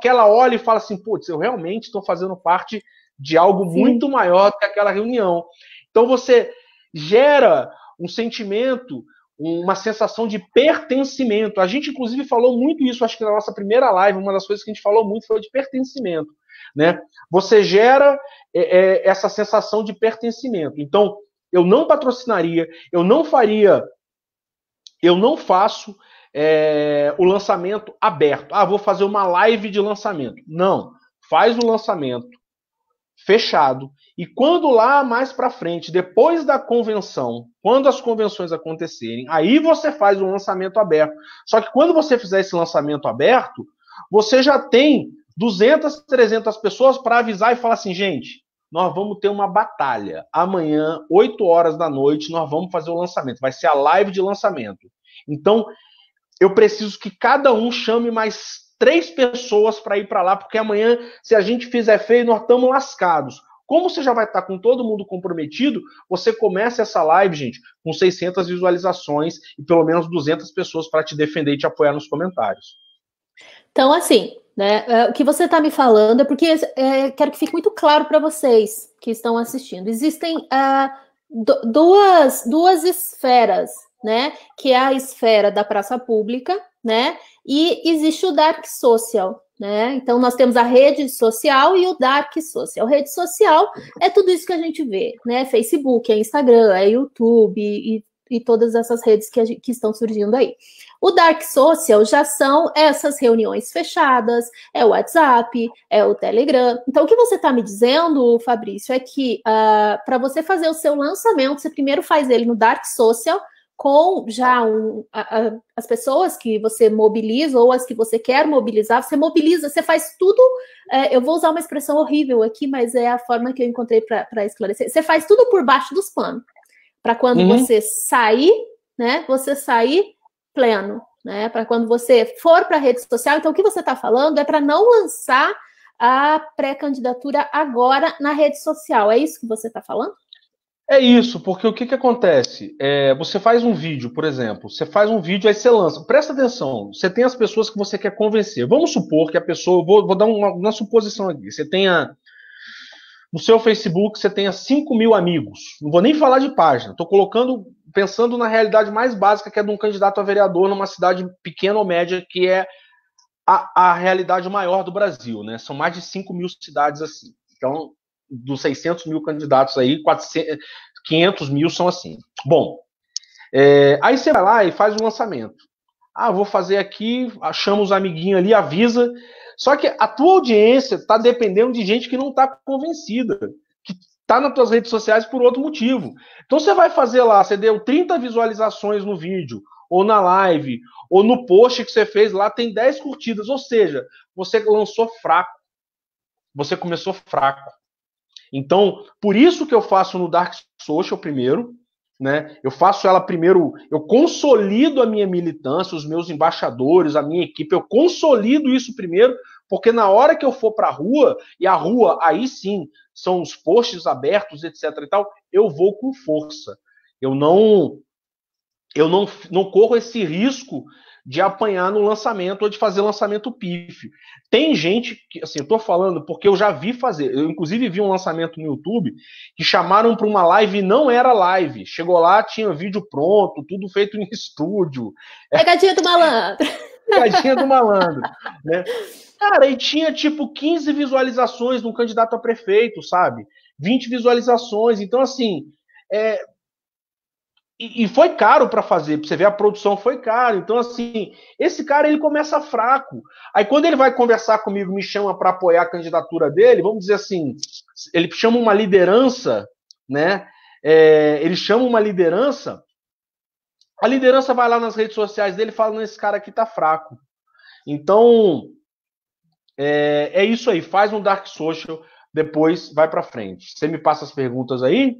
que ela olha e fala assim, putz, eu realmente estou fazendo parte de algo Sim. muito maior do que aquela reunião. Então você gera um sentimento, uma sensação de pertencimento. A gente, inclusive, falou muito isso, acho que na nossa primeira live, uma das coisas que a gente falou muito foi de pertencimento. Né? Você gera é, é, essa sensação de pertencimento. Então, eu não patrocinaria, eu não faria, eu não faço é, o lançamento aberto. Ah, vou fazer uma live de lançamento. Não, faz o lançamento fechado e quando lá mais para frente, depois da convenção, quando as convenções acontecerem, aí você faz o lançamento aberto. Só que quando você fizer esse lançamento aberto, você já tem 200, 300 pessoas para avisar e falar assim, gente, nós vamos ter uma batalha. Amanhã, 8 horas da noite, nós vamos fazer o lançamento. Vai ser a live de lançamento. Então, eu preciso que cada um chame mais três pessoas para ir para lá, porque amanhã, se a gente fizer feio, nós estamos lascados. Como você já vai estar tá com todo mundo comprometido, você começa essa live, gente, com 600 visualizações e pelo menos 200 pessoas para te defender e te apoiar nos comentários. Então, assim, né? É, o que você está me falando é porque é, quero que fique muito claro para vocês que estão assistindo. Existem uh, duas, duas esferas, né? Que é a esfera da praça pública, né? E existe o dark social, né? Então nós temos a rede social e o dark social. Rede social é tudo isso que a gente vê, né? Facebook, é Instagram, é YouTube e, e todas essas redes que, gente, que estão surgindo aí. O Dark Social já são essas reuniões fechadas, é o WhatsApp, é o Telegram. Então, o que você está me dizendo, Fabrício, é que uh, ah, para você fazer o seu lançamento, você primeiro faz ele no Dark Social, com já um, a, a, as pessoas que você mobiliza ou as que você quer mobilizar, você mobiliza, você faz tudo. É, eu vou usar uma expressão horrível aqui, mas é a forma que eu encontrei para esclarecer. Você faz tudo por baixo dos panos. Para quando uhum. você sair, né? Você sair pleno, né? Para quando você for para a rede social. Então, o que você está falando é para não lançar a pré-candidatura agora na rede social. É isso que você está falando? É isso, porque o que, que acontece? É, você faz um vídeo, por exemplo, você faz um vídeo, aí você lança. Presta atenção, você tem as pessoas que você quer convencer. Vamos supor que a pessoa, vou, vou dar uma, uma suposição aqui, você tenha no seu Facebook você tenha 5 mil amigos. Não vou nem falar de página. Estou colocando, pensando na realidade mais básica, que é de um candidato a vereador numa cidade pequena ou média, que é a, a realidade maior do Brasil. Né? São mais de 5 mil cidades assim. Então, dos 600 mil candidatos aí, 400, 500 mil são assim. Bom, é, aí você vai lá e faz o lançamento. Ah, vou fazer aqui, chama os amiguinhos ali, avisa. Só que a tua audiência está dependendo de gente que não está convencida, que está nas tuas redes sociais por outro motivo. Então você vai fazer lá, você deu 30 visualizações no vídeo, ou na live, ou no post que você fez lá, tem 10 curtidas. Ou seja, você lançou fraco. Você começou fraco. Então, por isso que eu faço no Dark Social primeiro, né? Eu faço ela primeiro, eu consolido a minha militância, os meus embaixadores, a minha equipe, eu consolido isso primeiro, porque na hora que eu for para a rua, e a rua aí sim são os postes abertos, etc e tal, eu vou com força. Eu não eu não, não corro esse risco de apanhar no lançamento ou de fazer lançamento pífio. Tem gente que, assim, eu tô falando porque eu já vi fazer. Eu, inclusive, vi um lançamento no YouTube que chamaram para uma live e não era live. Chegou lá, tinha vídeo pronto, tudo feito em [LAUGHS] estúdio. Pegadinha do malandro. Pegadinha do malandro. Né? Cara, e tinha tipo 15 visualizações de um candidato a prefeito, sabe? 20 visualizações. Então, assim, é, e, foi caro para fazer, você ver, a produção foi cara. Então, assim, esse cara ele começa fraco. Aí, quando ele vai conversar comigo, me chama para apoiar a candidatura dele, vamos dizer assim, ele chama uma liderança, né? É, ele chama uma liderança. A liderança vai lá nas redes sociais dele e fala: esse cara aqui tá fraco. Então, é, é isso aí. Faz um Dark Social, depois vai para frente. Você me passa as perguntas aí?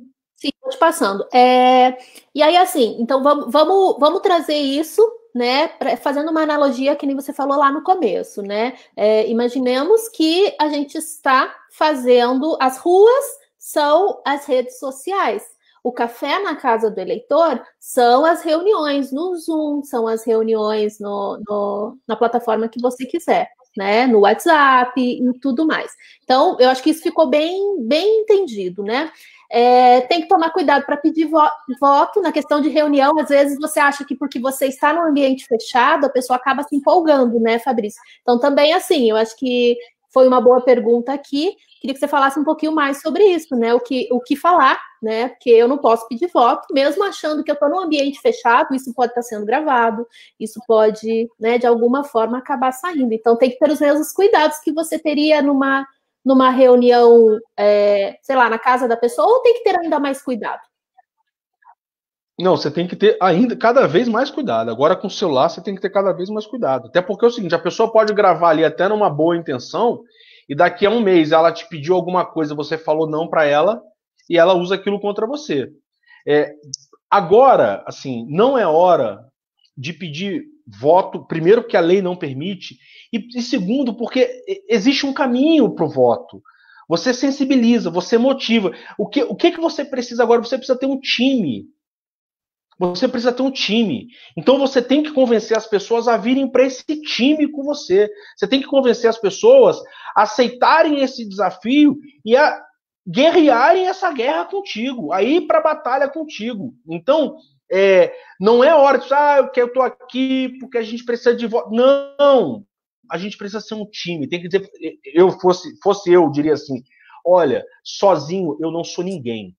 Te passando. É, e aí, assim, então vamos, vamos, vamos trazer isso, né? Pra, fazendo uma analogia que nem você falou lá no começo, né? É, imaginemos que a gente está fazendo as ruas são as redes sociais. O café na casa do eleitor são as reuniões no Zoom, são as reuniões no, no, na plataforma que você quiser, né? No WhatsApp e tudo mais. Então, eu acho que isso ficou bem, bem entendido, né? É, tem que tomar cuidado para pedir vo voto na questão de reunião. Às vezes você acha que porque você está no ambiente fechado, a pessoa acaba se empolgando, né, Fabrício? Então, também assim, eu acho que foi uma boa pergunta aqui. Queria que você falasse um pouquinho mais sobre isso, né? O que, o que falar, né? Porque eu não posso pedir voto, mesmo achando que eu estou num ambiente fechado, isso pode estar sendo gravado, isso pode, né, de alguma forma, acabar saindo. Então tem que ter os mesmos cuidados que você teria numa numa reunião, é, sei lá, na casa da pessoa, ou tem que ter ainda mais cuidado? Não, você tem que ter ainda cada vez mais cuidado. Agora com o celular você tem que ter cada vez mais cuidado. Até porque é o seguinte, a pessoa pode gravar ali até numa boa intenção e daqui a um mês ela te pediu alguma coisa, você falou não para ela e ela usa aquilo contra você. É, agora, assim, não é hora de pedir voto, primeiro porque a lei não permite e, e segundo, porque existe um caminho para o voto. Você sensibiliza, você motiva. O que, o que, que você precisa agora? Você precisa ter um time. Você precisa ter um time. Então você tem que convencer as pessoas a virem para esse time com você. Você tem que convencer as pessoas a aceitarem esse desafio e a guerrearem essa guerra contigo, a ir para a batalha contigo. Então, é, não é hora de, ah, eu estou aqui porque a gente precisa de voto. Não! a gente precisa ser um time. Tem que dizer, eu fosse, fosse eu, diria assim: olha, sozinho eu não sou ninguém.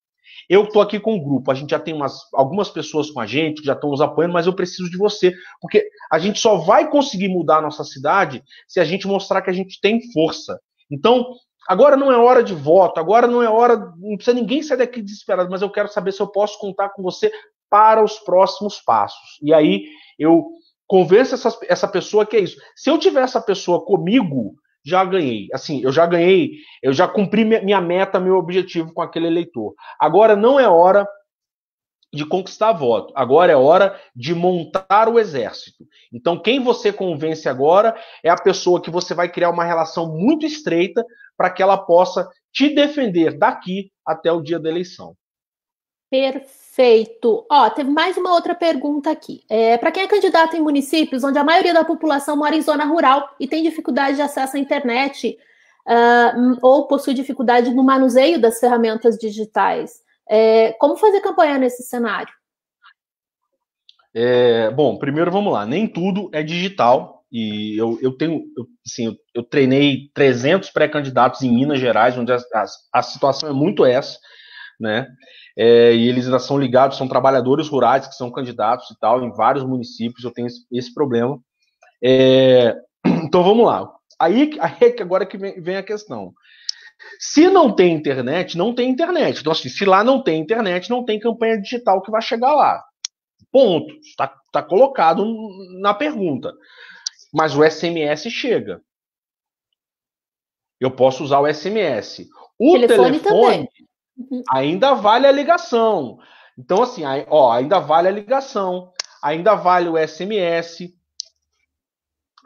Eu estou aqui com um grupo, a gente já tem umas, algumas pessoas com a gente que já estão nos apoiando, mas eu preciso de você, porque a gente só vai conseguir mudar a nossa cidade se a gente mostrar que a gente tem força. Então, agora não é hora de voto, agora não é hora, não precisa ninguém sair daqui desesperado, mas eu quero saber se eu posso contar com você para os próximos passos. E aí eu Convença essa, essa pessoa que é isso. Se eu tiver essa pessoa comigo, já ganhei. Assim, eu já ganhei, eu já cumpri minha meta, meu objetivo com aquele eleitor. Agora não é hora de conquistar voto. Agora é hora de montar o exército. Então, quem você convence agora é a pessoa que você vai criar uma relação muito estreita para que ela possa te defender daqui até o dia da eleição. Perfeito. Ó, teve mais uma outra pergunta aqui. É, Para quem é candidato em municípios onde a maioria da população mora em zona rural e tem dificuldade de acesso à internet uh, ou possui dificuldade no manuseio das ferramentas digitais, é, como fazer campanha nesse cenário? É, bom, primeiro vamos lá. Nem tudo é digital e eu, eu tenho, eu, assim, eu, eu treinei 300 pré-candidatos em Minas Gerais, onde a, a, a situação é muito essa, né? É, e eles ainda são ligados, são trabalhadores rurais que são candidatos e tal, em vários municípios eu tenho esse, esse problema. É, [CLEARS THROAT] então vamos lá. Aí, [LAUGHS] aí é agora que vem, a questão. Se não tem internet, não tem internet. Então, assim, se lá não tem internet, não tem campanha digital que vai chegar lá. Ponto. Está tá colocado na pergunta. Mas o SMS chega. Eu posso usar o SMS. O telefone, telefone. Ainda vale a ligação. Então, assim, ó, ainda vale a ligação, ainda vale o SMS.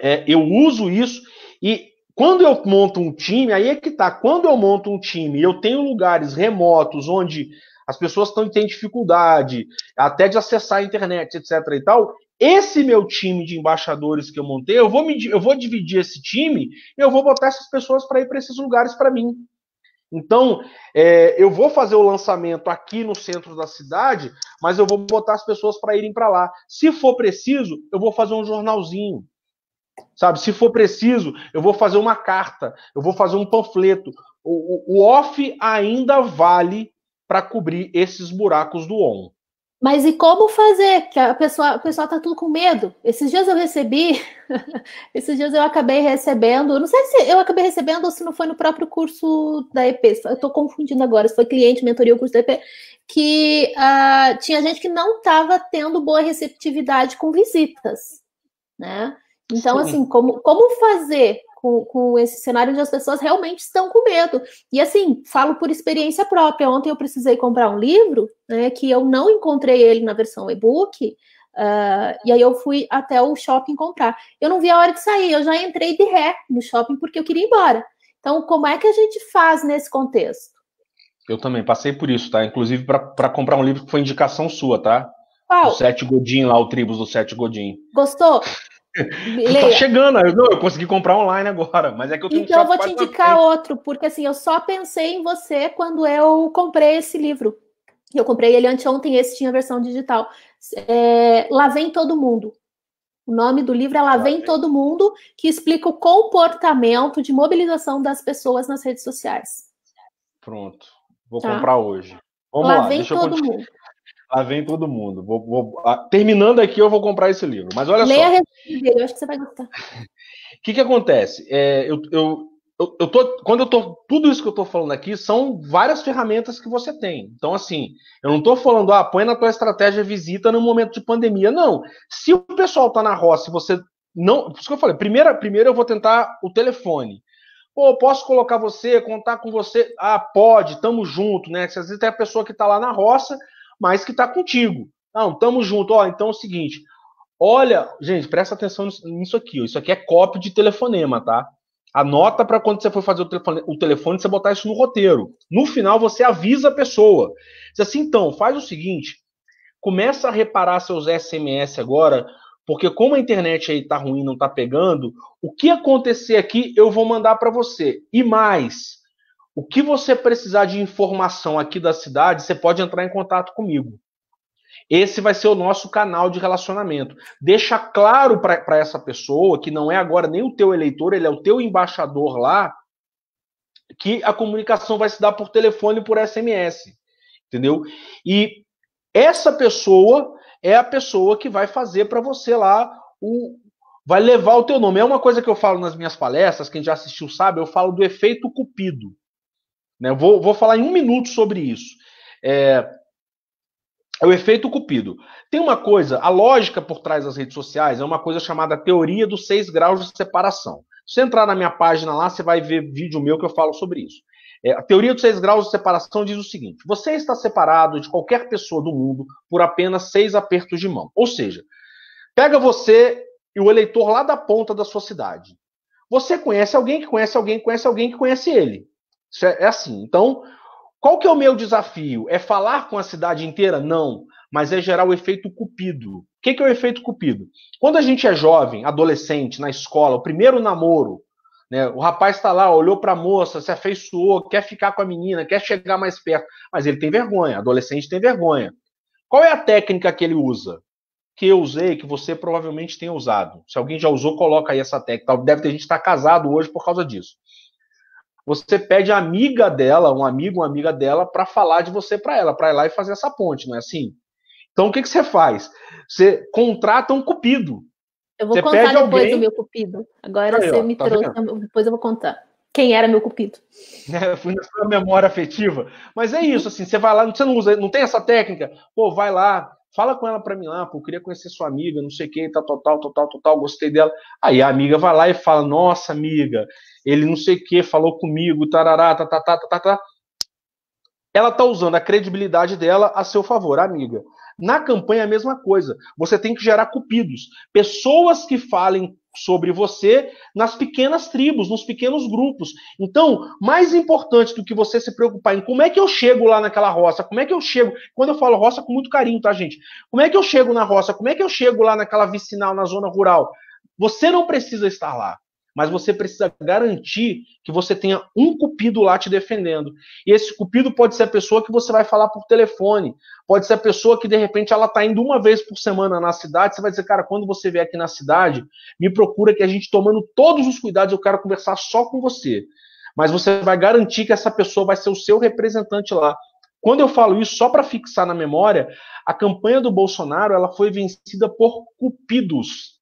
É, eu uso isso e quando eu monto um time, aí é que tá. Quando eu monto um time, eu tenho lugares remotos onde as pessoas estão têm dificuldade, até de acessar a internet, etc. e tal. Esse meu time de embaixadores que eu montei, eu vou, me, eu vou dividir esse time eu vou botar essas pessoas para ir para esses lugares para mim. Então, é, eu vou fazer o lançamento aqui no centro da cidade, mas eu vou botar as pessoas para irem para lá. Se for preciso, eu vou fazer um jornalzinho. Sabe? Se for preciso, eu vou fazer uma carta, eu vou fazer um panfleto. O, o, o off ainda vale para cobrir esses buracos do on. Mas e como fazer? Que a pessoa, a pessoa tá tudo com medo. Esses dias eu recebi, [LAUGHS] esses dias eu acabei recebendo, não sei se eu acabei recebendo ou se não foi no próprio curso da EP. Eu estou confundindo agora, se foi cliente, mentoria ou curso da EP, que uh, tinha gente que não estava tendo boa receptividade com visitas, né? Então, Sim. assim, como, como fazer com, com esse cenário onde as pessoas realmente estão com medo. E assim, falo por experiência própria. Ontem eu precisei comprar um livro, né, que eu não encontrei ele na versão e-book, Uh, e aí eu fui até o shopping comprar. Eu não vi a hora de sair, eu já entrei de ré no shopping porque eu queria ir embora. Então, como é que a gente faz nesse contexto? Eu também passei por isso, tá? Inclusive para comprar um livro que foi indicação sua, tá? Qual? O Sete Godin lá, o Tribos do Sete Godin. Gostou? Tá chegando, eu, eu consegui comprar online agora, mas é que eu tenho Então eu vou te indicar outro, porque assim, eu só pensei em você quando eu comprei esse livro. Eu comprei ele anteontem, esse tinha a versão digital. É, Lá vem todo mundo. O nome do livro é Lá vem todo mundo, que explica o comportamento de mobilização das pessoas nas redes sociais. Pronto, vou tá? comprar hoje. Vamos lá, lá vem todo mundo. Lá vem todo mundo. Vou, vou, ah, terminando aqui, eu vou comprar esse livro. Mas olha Leia só. Leia a dele, eu acho que você vai gostar. O [LAUGHS] que, que acontece? É, eu, eu, eu, eu, tô, quando eu tô. Tudo isso que eu tô falando aqui são várias ferramentas que você tem. Então, assim, eu não tô falando, ah, põe na tua estratégia visita no momento de pandemia. Não. Se o pessoal tá na roça e você. Não, por isso que eu falei, primeiro, primeiro eu vou tentar o telefone. Pô, posso colocar você, contar com você? Ah, pode, tamo junto, né? Às vezes tem a pessoa que tá lá na roça, mas que está contigo. Não, tamo junto. Ó, então é o seguinte. Olha, gente, presta atenção nisso aqui. Isso aqui é cópia de telefonema, tá? Anota para quando você for fazer o telefone, o telefone, você botar isso no roteiro. No final, você avisa a pessoa. Diz assim, então, faz o seguinte: começa a reparar seus SMS agora, porque como a internet aí tá ruim, não tá pegando, o que acontecer aqui eu vou mandar para você. E mais, o que você precisar de informação aqui da cidade, você pode entrar em contato comigo. Esse vai ser o nosso canal de relacionamento. Deixa claro para essa pessoa que não é agora nem o teu eleitor, ele é o teu embaixador lá, que a comunicação vai se dar por telefone e por SMS. Entendeu? E essa pessoa é a pessoa que vai fazer para você lá o vai levar o teu nome. É uma coisa que eu falo nas minhas palestras, quem já assistiu sabe, eu falo do efeito cupido. Né? Vou, vou falar em um minuto sobre isso. É, é o efeito cupido. Tem uma coisa, a lógica por trás das redes sociais é uma coisa chamada teoria dos seis graus de separação. Se você entrar na minha página lá, você vai ver vídeo meu que eu falo sobre isso. É, a teoria dos seis graus de separação diz o seguinte: você está separado de qualquer pessoa do mundo por apenas seis apertos de mão. Ou seja, pega você e o eleitor lá da ponta da sua cidade. Você conhece alguém que conhece alguém que conhece alguém que conhece ele. É, é assim. Então, qual que é o meu desafio? É falar com a cidade inteira? Não, mas é gerar o efeito cupido. O que, que é o efeito cupido? Quando a gente é jovem, adolescente, na escola, o primeiro namoro, né, o rapaz está lá, olhou para a moça, se afeiçoou, quer ficar com a menina, quer chegar mais perto, mas ele tem vergonha, adolescente tem vergonha. Qual é a técnica que ele usa? Que eu usei, que você provavelmente tenha usado. Se alguém já usou, coloca aí essa técnica. Deve ter gente que está casado hoje por causa disso você pede a amiga dela, um amigo, uma amiga dela, para falar de você para ela, para ir lá e fazer essa ponte, não é assim? Então o que, que você faz? Você contrata um cupido. Eu vou você contar depois alguém... do meu cupido. Agora Aí, você ó, me tá trouxe, vendo? depois eu vou contar. Quem era meu cupido? [LAUGHS] É, fui na sua memória afetiva. Mas é isso, assim, você vai lá, você não usa, não tem essa técnica? Pô, vai lá, fala com ela para mim lá, pô, eu queria conhecer sua amiga, não sei quem, tal, tal, tal, tal, tal, tal, gostei dela. Aí a amiga vai lá e fala, nossa, amiga, ele não sei o que, falou comigo, tarará, tá, tá, tá, tá, tá. Ela tá usando a credibilidade dela a seu favor, amiga. Na campanha a mesma coisa. Você tem que gerar cupidos. Pessoas que falem sobre você nas pequenas tribos, nos pequenos grupos. Então, mais importante do que você se preocupar em como é que eu chego lá naquela roça, como é que eu chego, quando eu falo roça com muito carinho, tá, gente? Como é que eu chego na roça, como é que eu chego lá naquela vicinal, na zona rural? Você não precisa estar lá mas você precisa garantir que você tenha um cupido lá te defendendo. E esse cupido pode ser a pessoa que você vai falar por telefone, pode ser a pessoa que de repente ela está indo uma vez por semana na cidade, você vai dizer, cara, quando você vier aqui na cidade, me procura que a gente tomando todos os cuidados, eu quero conversar só com você. Mas você vai garantir que essa pessoa vai ser o seu representante lá. quando eu falo isso, só para fixar na memória, a campanha do Bolsonaro ela foi vencida por cupidos.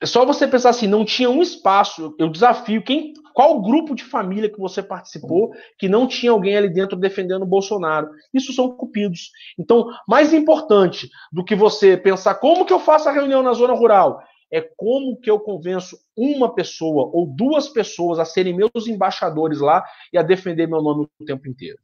É só você pensar assim, não tinha um espaço. Eu desafio quem, qual grupo de família que você participou que não tinha alguém ali dentro defendendo o Bolsonaro. Isso são cupidos. Então, mais importante do que você pensar como que eu faço a reunião na zona rural, é como que eu convenço uma pessoa ou duas pessoas a serem meus embaixadores lá e a defender meu nome o tempo inteiro.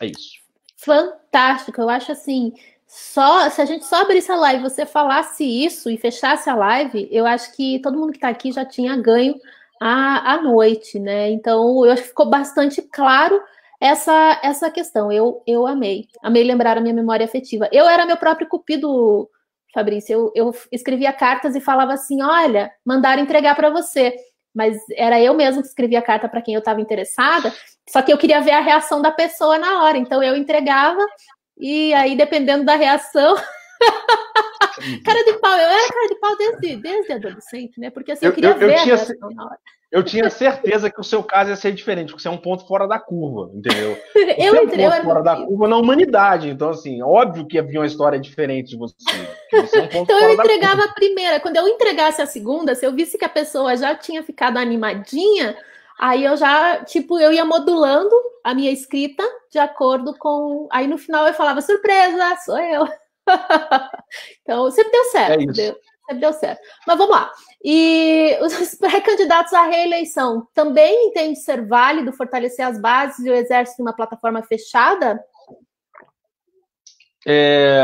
É isso. Fantástico. Eu acho assim, só se a gente só abrisse a live, você falasse isso e fechasse a live, eu acho que todo mundo que está aqui já tinha ganho a, a noite, né? Então, eu acho que ficou bastante claro essa essa questão. Eu, eu amei. Amei lembrar a minha memória afetiva. Eu era meu próprio cupido, Fabrício. Eu, eu escrevia cartas e falava assim: olha, mandaram entregar para você. Mas era eu mesmo que escrevia a carta para quem eu estava interessada, só que eu queria ver a reação da pessoa na hora. Então eu entregava e aí, dependendo da reação. [LAUGHS] cara de pau, eu era cara de pau desde, desde adolescente, né? Porque assim, eu, eu queria eu, ver eu tinha. Eu tinha certeza que o seu caso ia ser diferente, porque você é um ponto fora da curva, entendeu? [LAUGHS] Você eu entrei, é um ponto fora da curva na humanidade. Então, assim, óbvio que havia uma história diferente de você. você é um então eu entregava a primeira. Quando eu entregasse a segunda, se eu visse que a pessoa já tinha ficado animadinha, Aí eu já, tipo, eu ia modulando a minha escrita de acordo com. Aí no final eu falava, surpresa, sou eu. [LAUGHS] então, sempre deu certo. É deu, sempre deu certo. Mas vamos lá. E [LAUGHS] os pré-candidatos à reeleição também entende ser válido fortalecer as bases e o exército em uma plataforma fechada? É,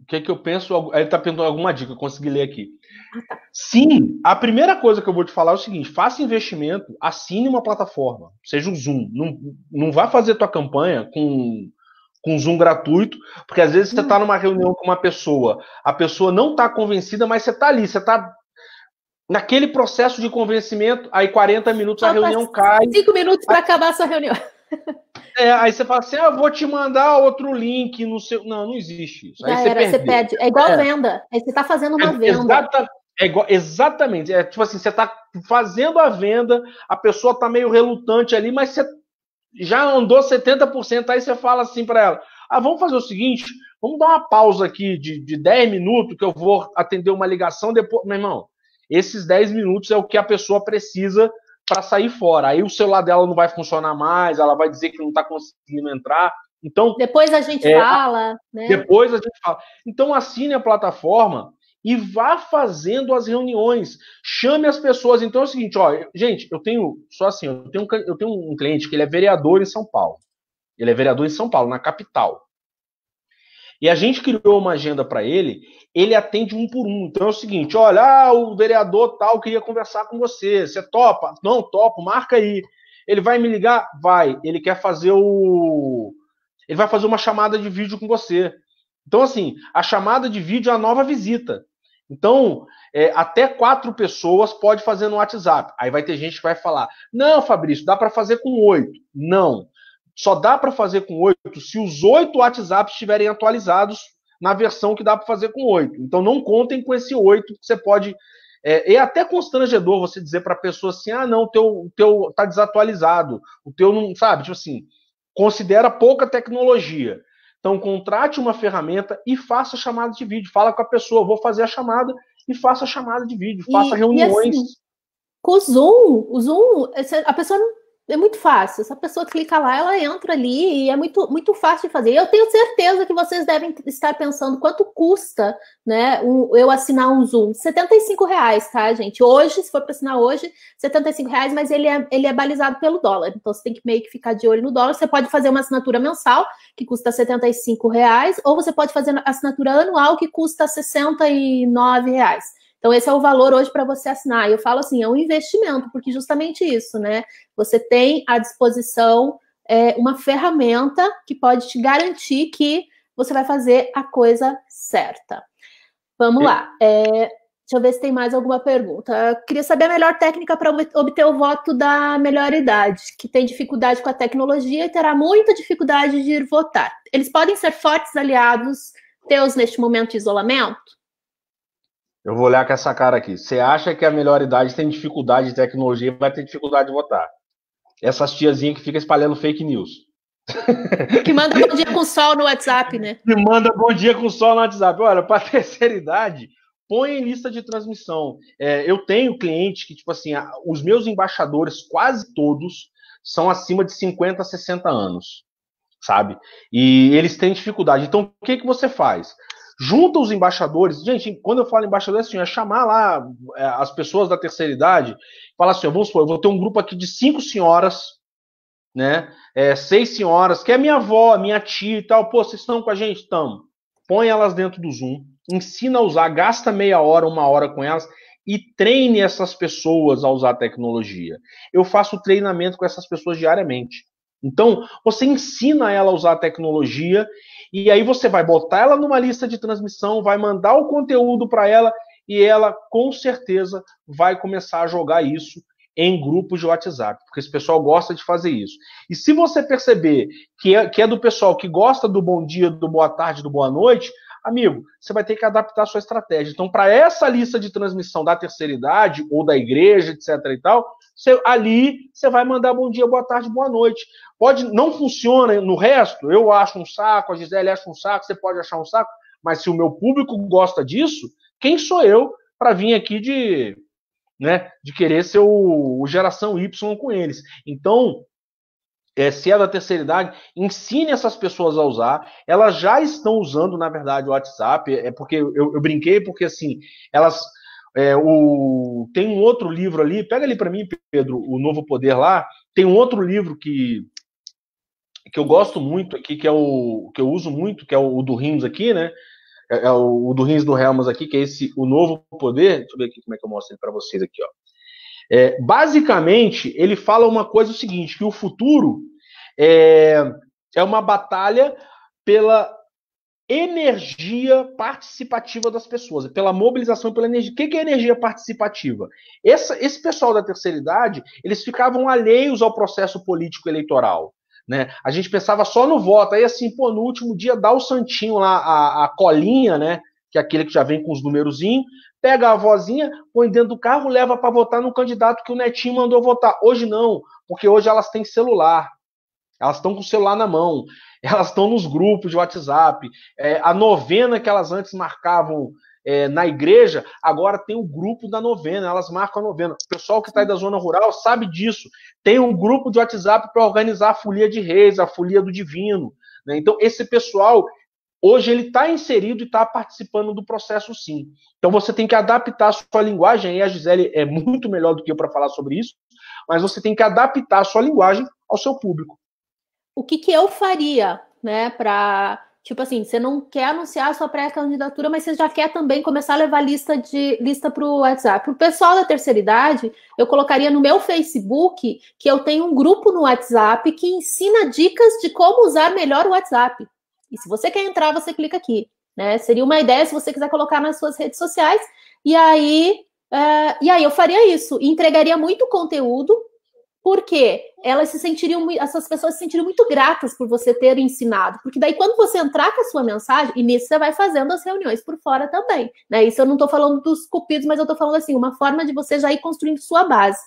o que é que eu penso? Ele está perguntando alguma dica, eu consegui ler aqui. Sim, a primeira coisa que eu vou te falar é o seguinte: faça investimento, assine uma plataforma, seja o Zoom. Não, não vá fazer tua campanha com, com Zoom gratuito, porque às vezes você está numa reunião com uma pessoa, a pessoa não está convencida, mas você está ali, você está naquele processo de convencimento, aí 40 minutos a reunião cai. Cinco minutos para acabar a sua reunião. É, aí você fala assim, ah, eu vou te mandar outro link no seu. Não, não existe isso. Aí Já você, era, você pede. É igual é. venda. Aí você está fazendo uma é, venda. Exata, é igual, exatamente. É tipo assim, você está fazendo a venda, a pessoa está meio relutante ali, mas você já andou 70%, aí você fala assim para ela: ah, vamos fazer o seguinte, vamos dar uma pausa aqui de, de 10 minutos, que eu vou atender uma ligação depois. Meu irmão, esses 10 minutos é o que a pessoa precisa para sair fora. Aí o celular dela não vai funcionar mais, ela vai dizer que não está conseguindo entrar. Então depois a gente é, fala, né? Depois a gente fala. Então assine a plataforma e vá fazendo as reuniões. Chame as pessoas. Então é o seguinte, ó, gente, eu tenho só assim, eu tenho, eu tenho um cliente que ele é vereador em São Paulo. Ele é vereador em São Paulo, na capital. E a gente criou uma agenda para ele, ele atende um por um. Então é o seguinte: olha, ah, o vereador tal queria conversar com você. Você topa? Não, topo, marca aí. Ele vai me ligar? Vai. Ele quer fazer o. Ele vai fazer uma chamada de vídeo com você. Então, assim, a chamada de vídeo é a nova visita. Então, é, até quatro pessoas pode fazer no WhatsApp. Aí vai ter gente que vai falar: não, Fabrício, dá para fazer com oito. Não. Só dá para fazer com oito se os oito WhatsApps estiverem atualizados na versão que dá para fazer com oito. Então, não contem com esse oito que você pode. É, é até constrangedor você dizer para a pessoa assim: ah, não, o teu, o teu tá desatualizado, o teu não. Sabe? Tipo assim, considera pouca tecnologia. Então, contrate uma ferramenta e faça chamada de vídeo. Fala com a pessoa, vou fazer a chamada e faça a chamada de vídeo, faça e, reuniões. E assim, com o Zoom, o Zoom, a pessoa não é muito fácil. Se a pessoa clica lá, ela entra ali e é muito, muito fácil de fazer. Eu tenho certeza que vocês devem estar pensando quanto custa, né, um, eu assinar um Zoom. 75 reais, tá, gente? Hoje, se for para assinar hoje, 75 reais, mas ele é, ele é balizado pelo dólar. Então você tem que meio que ficar de olho no dólar. Você pode fazer uma assinatura mensal, que custa 75 reais, ou você pode fazer assinatura anual, que custa 69 reais. Então, esse é o valor hoje para você assinar. Eu falo assim, é um investimento, porque justamente isso, né? Você tem à disposição é, uma ferramenta que pode te garantir que você vai fazer a coisa certa. Vamos lá. É, deixa eu ver se tem mais alguma pergunta. Eu queria saber a melhor técnica para obter o voto da melhor idade, que tem dificuldade com a tecnologia e terá muita dificuldade de ir votar. Eles podem ser fortes aliados teus neste momento de isolamento? Eu vou olhar com essa cara aqui. Você acha que a melhor idade tem dificuldade de tecnologia vai ter dificuldade de votar? Essas tiazinhas que ficam espalhando fake news. [LAUGHS] Que manda bom dia com sol no WhatsApp, né? Que manda bom dia com sol no WhatsApp. Olha, para [LAUGHS] terceira idade, põe em lista de transmissão. É, eu tenho cliente que, tipo assim, os meus embaixadores, quase todos, são acima de 50, 60 anos, sabe? E eles têm dificuldade. Então, o que, que você faz? Junta os embaixadores. Gente, quando eu falo embaixador, é assim, é chamar lá é, as pessoas da terceira idade, falar assim: vamos supor, eu vou ter um grupo aqui de cinco senhoras né? É, seis senhoras, que é minha avó, minha tia e tal. Pô, vocês estão com a gente? Estamos. Põe elas dentro do Zoom, ensina a usar, gasta meia hora, uma hora com elas e treine essas pessoas a usar a tecnologia. Eu faço treinamento com essas pessoas diariamente. Então, você ensina ela a usar a tecnologia e aí você vai botar ela numa lista de transmissão, vai mandar o conteúdo para ela e ela com certeza vai começar a jogar isso em grupos de WhatsApp, porque esse pessoal gosta de fazer isso. E se você perceber que é, que é do pessoal que gosta do bom dia, do boa tarde, do boa noite, amigo, você vai ter que adaptar a sua estratégia. Então, para essa lista de transmissão da terceira idade ou da igreja, etc. e tal, você, ali você vai mandar bom dia, boa tarde, boa noite. Pode, não funciona no resto, eu acho um saco, a Gisele acha um saco, você pode achar um saco, mas se o meu público gosta disso, quem sou eu para vir aqui de né, de querer ser o, o geração Y com eles. Então, é, se é da terceira idade, ensine essas pessoas a usar. Elas já estão usando, na verdade, o WhatsApp. É porque eu, eu brinquei, porque assim, elas. É, o, tem um outro livro ali, pega ali para mim, Pedro, o Novo Poder lá. Tem um outro livro que, que eu gosto muito aqui, que é o que eu uso muito, que é o, o do Rims aqui, né? é, é o, o, do Rins do Helmas aqui, que é esse o novo poder. Deixa eu ver aqui como é que eu mostro ele para vocês aqui, ó. É, basicamente, ele fala uma coisa o seguinte: que o futuro é, é uma batalha pela energia participativa das pessoas, pela mobilização pela energia. O que é energia participativa? Essa, esse pessoal da terceira idade, eles ficavam alheios ao processo político eleitoral. Né? A gente pensava só no voto, aí assim, pô, no último dia dá o santinho lá, a, a colinha, né? Que é aquele que já vem com os numerozinhos, pega a vozinha, põe dentro do carro, leva para votar no candidato que o netinho mandou votar. Hoje não, porque hoje elas têm celular. Elas estão com o celular na mão, elas estão nos grupos de WhatsApp. É, a novena que elas antes marcavam é, na igreja, agora tem o grupo da novena, elas marcam a novena. O pessoal que está aí da zona rural sabe disso. Tem um grupo de WhatsApp para organizar a folia de reis, a folia do divino. Né? Então, esse pessoal, hoje, ele está inserido e está participando do processo sim. Então, você tem que adaptar a sua linguagem, e a Gisele é muito melhor do que eu para falar sobre isso, mas você tem que adaptar a sua linguagem ao seu público. O que, que eu faria, né, para Tipo assim, você não quer anunciar a sua pré-candidatura, mas você já quer também começar a levar lista de lista para o WhatsApp. Para o pessoal da terceira idade, eu colocaria no meu Facebook que eu tenho um grupo no WhatsApp que ensina dicas de como usar melhor o WhatsApp. E se você quer entrar, você clica aqui. Né? Seria uma ideia se você quiser colocar nas suas redes sociais. E aí, uh, e aí eu faria isso. E entregaria muito conteúdo porque elas se sentiriam, essas pessoas se sentiriam muito gratas por você ter ensinado. Porque daí, quando você entrar com a sua mensagem, e nisso você vai fazendo as reuniões por fora também. Né? Isso eu não estou falando dos cupidos, mas eu estou falando assim, uma forma de você já ir construindo sua base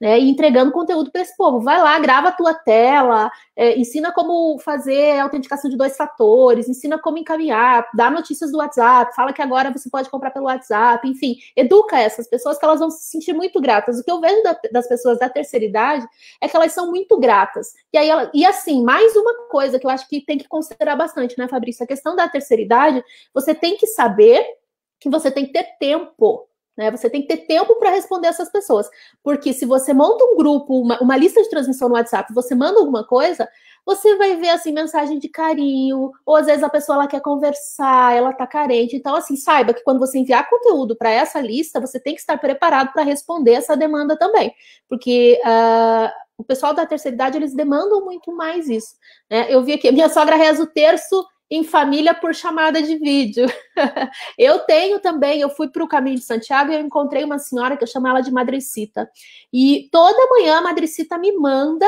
né, e entregando conteúdo para esse povo. Vai lá, grava a tua tela, é, ensina como fazer autenticação de dois fatores, ensina como encaminhar, dá notícias do WhatsApp, fala que agora você pode comprar pelo WhatsApp, enfim, educa essas pessoas que elas vão se sentir muito gratas. O que eu vejo da, das pessoas da terceira idade é que elas são muito gratas. E aí ela, e assim, mais uma coisa que eu acho que tem que considerar bastante, né, Fabrício? A questão da terceira idade, você tem que saber que você tem que ter tempo né? Você tem que ter tempo para responder essas pessoas. Porque se você monta um grupo, uma, uma, lista de transmissão no WhatsApp, você manda alguma coisa, você vai ver assim mensagem de carinho, ou às vezes a pessoa ela quer conversar, ela está carente. Então, assim, saiba que quando você enviar conteúdo para essa lista, você tem que estar preparado para responder essa demanda também. Porque uh, o pessoal da terceira idade, eles demandam muito mais isso. Né? Eu vi aqui, minha sogra reza o terço em família por chamada de vídeo. [LAUGHS] eu tenho também, eu fui para o caminho de Santiago e eu encontrei uma senhora que eu chamo ela de Madrecita. E toda manhã a Madrecita me manda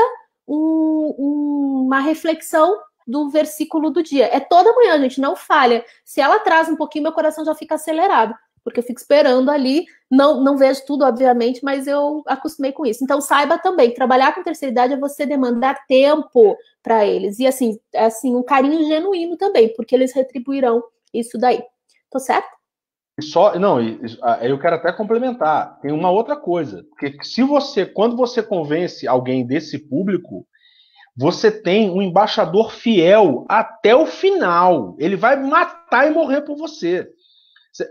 um, um, uma reflexão do versículo do dia. É toda manhã, gente, não falha. Se ela traz um pouquinho, meu coração já fica acelerado. Porque eu fico esperando ali, não, não vejo tudo, obviamente, mas eu acostumei com isso. Então, saiba também, trabalhar com terceira idade é você demandar tempo para eles, e assim, assim, um carinho genuíno também, porque eles retribuirão isso daí. Tô certo? Só, não, eu quero até complementar. Tem uma outra coisa, porque se você, quando você convence alguém desse público, você tem um embaixador fiel até o final. Ele vai matar e morrer por você.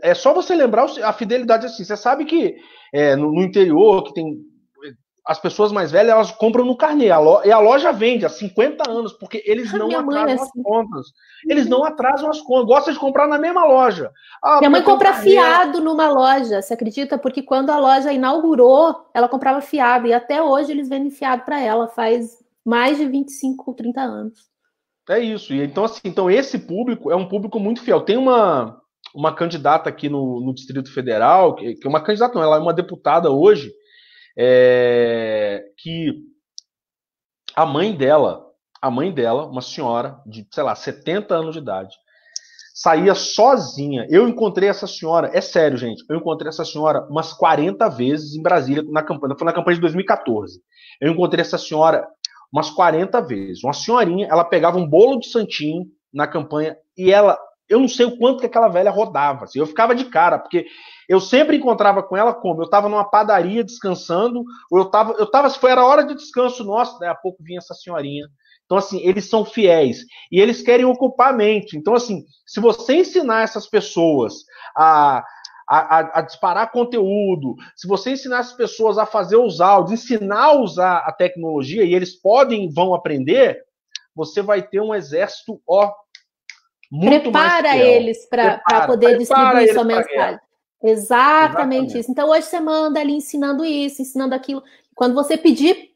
É só você lembrar a fidelidade assim. Você sabe que é, no, no, interior, que tem as pessoas mais velhas, elas compram no carnê. A loja, e a loja vende há 50 anos, porque eles não atrasam é assim. as contas. Eles não atrasam as contas. Gosta de comprar na mesma loja. Ah, Minha mãe compra fiado numa loja, você acredita? Porque quando a loja inaugurou, ela comprava fiado. E até hoje eles vendem fiado para ela. Faz mais de 25, 30 anos. É isso. E então, assim, então esse público é um público muito fiel. Tem uma, uma candidata aqui no, no Distrito Federal, que, é uma candidata, não, ela é uma deputada hoje, é, que a mãe dela, a mãe dela, uma senhora de, sei lá, 70 anos de idade, saía sozinha. Eu encontrei essa senhora, é sério, gente, eu encontrei essa senhora umas 40 vezes em Brasília na campanha, foi na campanha de 2014. Eu encontrei essa senhora umas 40 vezes. Uma senhorinha, ela pegava um bolo de santinho na campanha e ela, eu não sei o quanto que aquela velha rodava. Assim, eu ficava de cara, porque eu sempre encontrava com ela como? Eu estava numa padaria descansando, ou eu estava, eu tava, foi era hora de descanso nosso, daí a pouco vinha essa senhorinha. Então, assim, eles são fiéis e eles querem ocupar a mente. Então, assim, se você ensinar essas pessoas a a, a, disparar conteúdo, se você ensinar as pessoas a fazer os áudios, ensinar a usar a tecnologia, e eles podem vão aprender, você vai ter um exército, ó, muito Prepara eles para poder distribuir sua mensagem. Exatamente, Exatamente isso. Então hoje você manda ali ensinando isso, ensinando aquilo. Quando você pedir,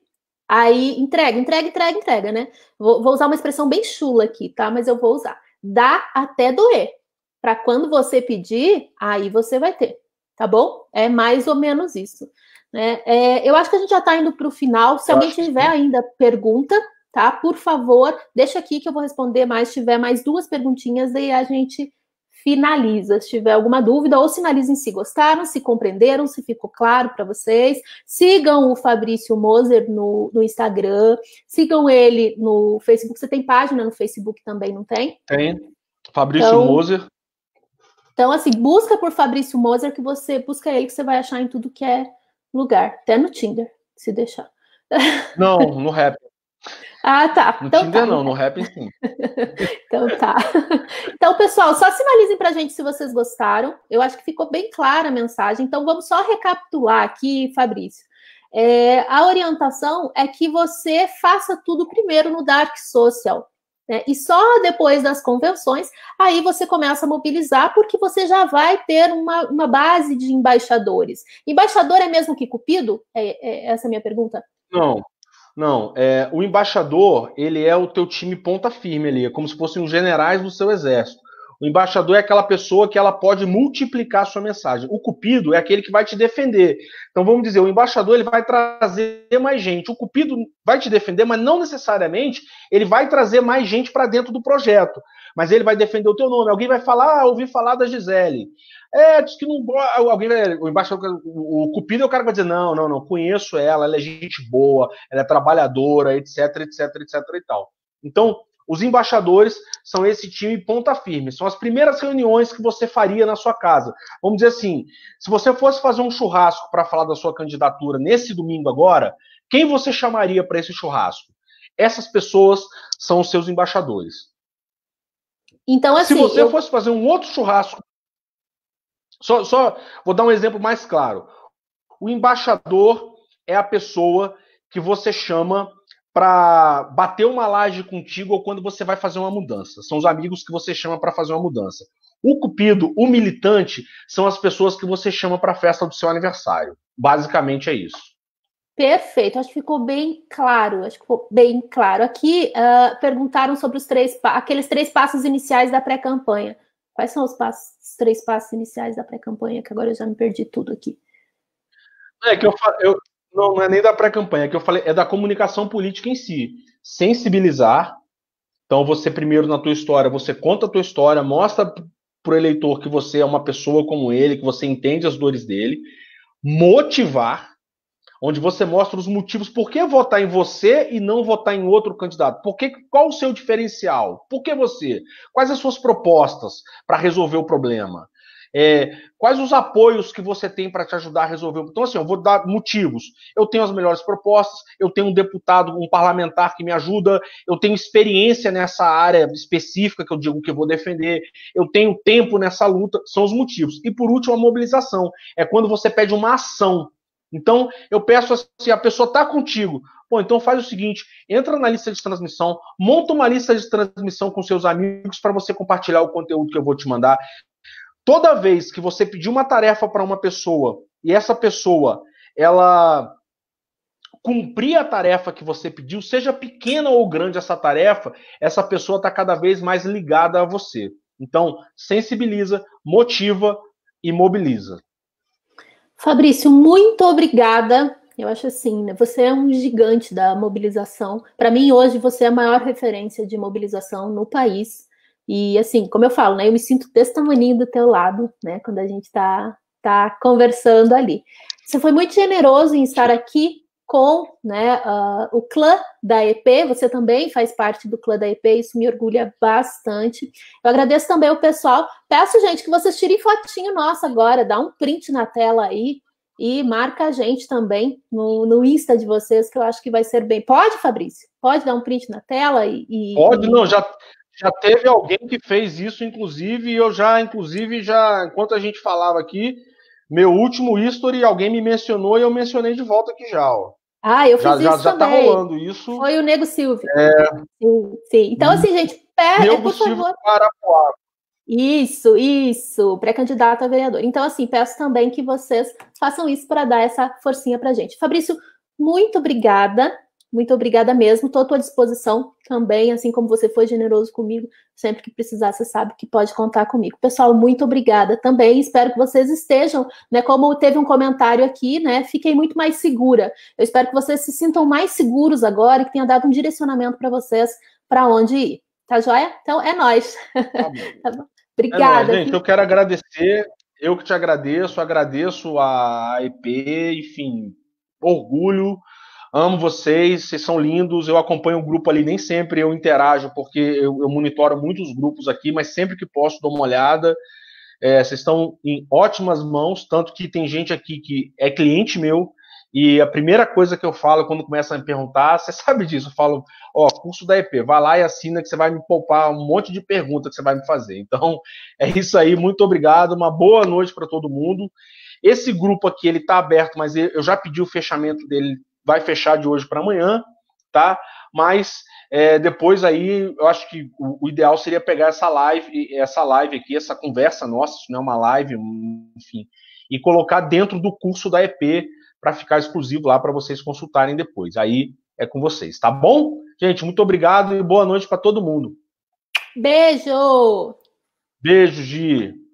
aí entrega, entrega, entrega, entrega, né? Vou, vou usar uma expressão bem chula aqui, tá? Mas eu vou usar. Dá até doer para quando você pedir, aí você vai ter, tá bom? É mais ou menos isso. Né? É, eu acho que a gente já está indo para o final. Se eu alguém tiver ainda pergunta, tá? Por favor, deixa aqui que eu vou responder mais. Se tiver mais duas perguntinhas, aí a gente finaliza. Se tiver alguma dúvida, ou sinalizem se gostaram, se compreenderam, se ficou claro para vocês. Sigam o Fabrício Moser no, no, Instagram, sigam ele no Facebook. Você tem página no Facebook também, não tem? Tem. Fabrício então, Moser. Então, assim, busca por Fabrício Moser, que você busca ele, que você vai achar em tudo que é lugar, até no Tinder, se deixar. Não, no rap. [LAUGHS] Ah, tá. No então, Tinder tá. não, no rap sim. [LAUGHS] então tá. Então, pessoal, só sinalizem pra gente se vocês gostaram. Eu acho que ficou bem clara a mensagem. Então, vamos só recapitular aqui, Fabrício. É, a orientação é que você faça tudo primeiro no Dark Social. Né? E só depois das convenções, aí você começa a mobilizar, porque você já vai ter uma, uma base de embaixadores. Embaixador é mesmo que Cupido? É, é essa é a minha pergunta? Não, não. É, o embaixador, ele é o teu time ponta firme ali, é como se fossem os generais do seu exército. O embaixador é aquela pessoa que ela pode multiplicar a sua mensagem. O cupido é aquele que vai te defender. Então vamos dizer, o embaixador ele vai trazer mais gente. O cupido vai te defender, mas não necessariamente ele vai trazer mais gente para dentro do projeto. Mas ele vai defender o teu nome. Alguém vai falar, ah, ouvi falar da Gisele. É, diz que não. Alguém vai, o embaixador, o cupido é o cara que vai dizer: não, não, não, conheço ela, ela é gente boa, ela é trabalhadora, etc, etc, etc e tal. Então, os embaixadores são esse time ponta firme. São as primeiras reuniões que você faria na sua casa. Vamos dizer assim: se você fosse fazer um churrasco para falar da sua candidatura nesse domingo agora, quem você chamaria para esse churrasco? Essas pessoas são os seus embaixadores. Então, assim. Se você eu... fosse fazer um outro churrasco. Só, só vou dar um exemplo mais claro. O embaixador é a pessoa que você chama para bater uma laje contigo ou quando você vai fazer uma mudança. São os amigos que você chama para fazer uma mudança. O cupido, o militante, são as pessoas que você chama para a festa do seu aniversário. Basicamente é isso. Perfeito, acho que ficou bem claro. Acho que ficou bem claro. Aqui uh, perguntaram sobre os três, aqueles três passos iniciais da pré-campanha. Quais são os, passos, os três passos iniciais da pré-campanha? Que agora eu já me perdi tudo aqui. É que eu, eu, não, não é nem da pré-campanha, é que eu falei, é da comunicação política em si. Sensibilizar. Então, você primeiro na tua história, você conta a tua história, mostra para o eleitor que você é uma pessoa como ele, que você entende as dores dele, motivar, onde você mostra os motivos por que votar em você e não votar em outro candidato. Por que, qual o seu diferencial? Por que você? Quais as suas propostas para resolver o problema? É, quais os apoios que você tem para te ajudar a resolver? Então, assim, eu vou dar motivos. Eu tenho as melhores propostas, eu tenho um deputado, um parlamentar que me ajuda, eu tenho experiência nessa área específica que eu digo que eu vou defender, eu tenho tempo nessa luta, são os motivos. E por último, a mobilização. É quando você pede uma ação. Então, eu peço assim, a pessoa está contigo. Pô, então faz o seguinte: entra na lista de transmissão, monta uma lista de transmissão com seus amigos para você compartilhar o conteúdo que eu vou te mandar. Toda vez que você pedir uma tarefa para uma pessoa e essa pessoa ela cumprir a tarefa que você pediu, seja pequena ou grande essa tarefa, essa pessoa está cada vez mais ligada a você. Então, sensibiliza, motiva e mobiliza. Fabrício, muito obrigada. Eu acho assim, né? Você é um gigante da mobilização. Para mim, hoje, você é a maior referência de mobilização no país. E assim, como eu falo, né, eu me sinto desse tamanho do teu lado, né, quando a gente está tá conversando ali. Você foi muito generoso em estar aqui com né, uh, o clã da EP, você também faz parte do clã da EP, isso me orgulha bastante. Eu agradeço também o pessoal. Peço, gente, que vocês tirem fotinho nossa agora, dá um print na tela aí e marca a gente também no, no Insta de vocês, que eu acho que vai ser bem. Pode, Fabrício? Pode dar um print na tela e. e Pode, não, já, já teve alguém que fez isso, inclusive, e eu já, inclusive, já, enquanto a gente falava aqui, meu último history, alguém me mencionou e eu mencionei de volta aqui já, ó. Ah, eu fiz já, isso já, já tá também. tá rolando isso. Foi o Nego Silvio. É... Sim, sim. Então, assim, gente, pera, Nego por Silvio favor. Parapuá. Isso, isso, pré-candidato a vereador. Então, assim, peço também que vocês façam isso para dar essa forcinha para gente. Fabrício, muito obrigada. Muito obrigada mesmo. Estou à tua disposição também, assim como você foi generoso comigo. Sempre que precisar, você sabe que pode contar comigo. Pessoal, muito obrigada também. Espero que vocês estejam, né? Como teve um comentário aqui, né? Fiquei muito mais segura. Eu espero que vocês se sintam mais seguros agora e que tenha dado um direcionamento para vocês para onde ir. Tá joia? Então é nós. Tá [LAUGHS] tá Obrigada. É nóis, gente, eu quero agradecer. Eu que te agradeço, agradeço a EP, enfim, orgulho Amo vocês, vocês são lindos. Eu acompanho o grupo ali, nem sempre eu interajo, porque eu, eu monitoro muitos grupos aqui, mas sempre que posso dou uma olhada. É, vocês estão em ótimas mãos, tanto que tem gente aqui que é cliente meu, e a primeira coisa que eu falo quando começa a me perguntar, [LAUGHS] você sabe disso, eu falo, ó, curso da EP, vai lá e assina que você vai me poupar um monte de perguntas que você vai me fazer. Então, [LAUGHS] é isso aí, muito obrigado, uma boa noite para todo mundo. Esse grupo aqui, ele tá aberto, mas eu já pedi o fechamento dele vai fechar de hoje para amanhã, tá? Mas é, depois aí eu acho que o, o, ideal seria pegar essa live, essa live aqui, essa conversa nossa, isso não é uma live, enfim, e colocar dentro do curso da EP para ficar exclusivo lá para vocês consultarem depois. Aí é com vocês, tá bom? Gente, muito obrigado e boa noite para todo mundo. Beijo! Beijo, Gi.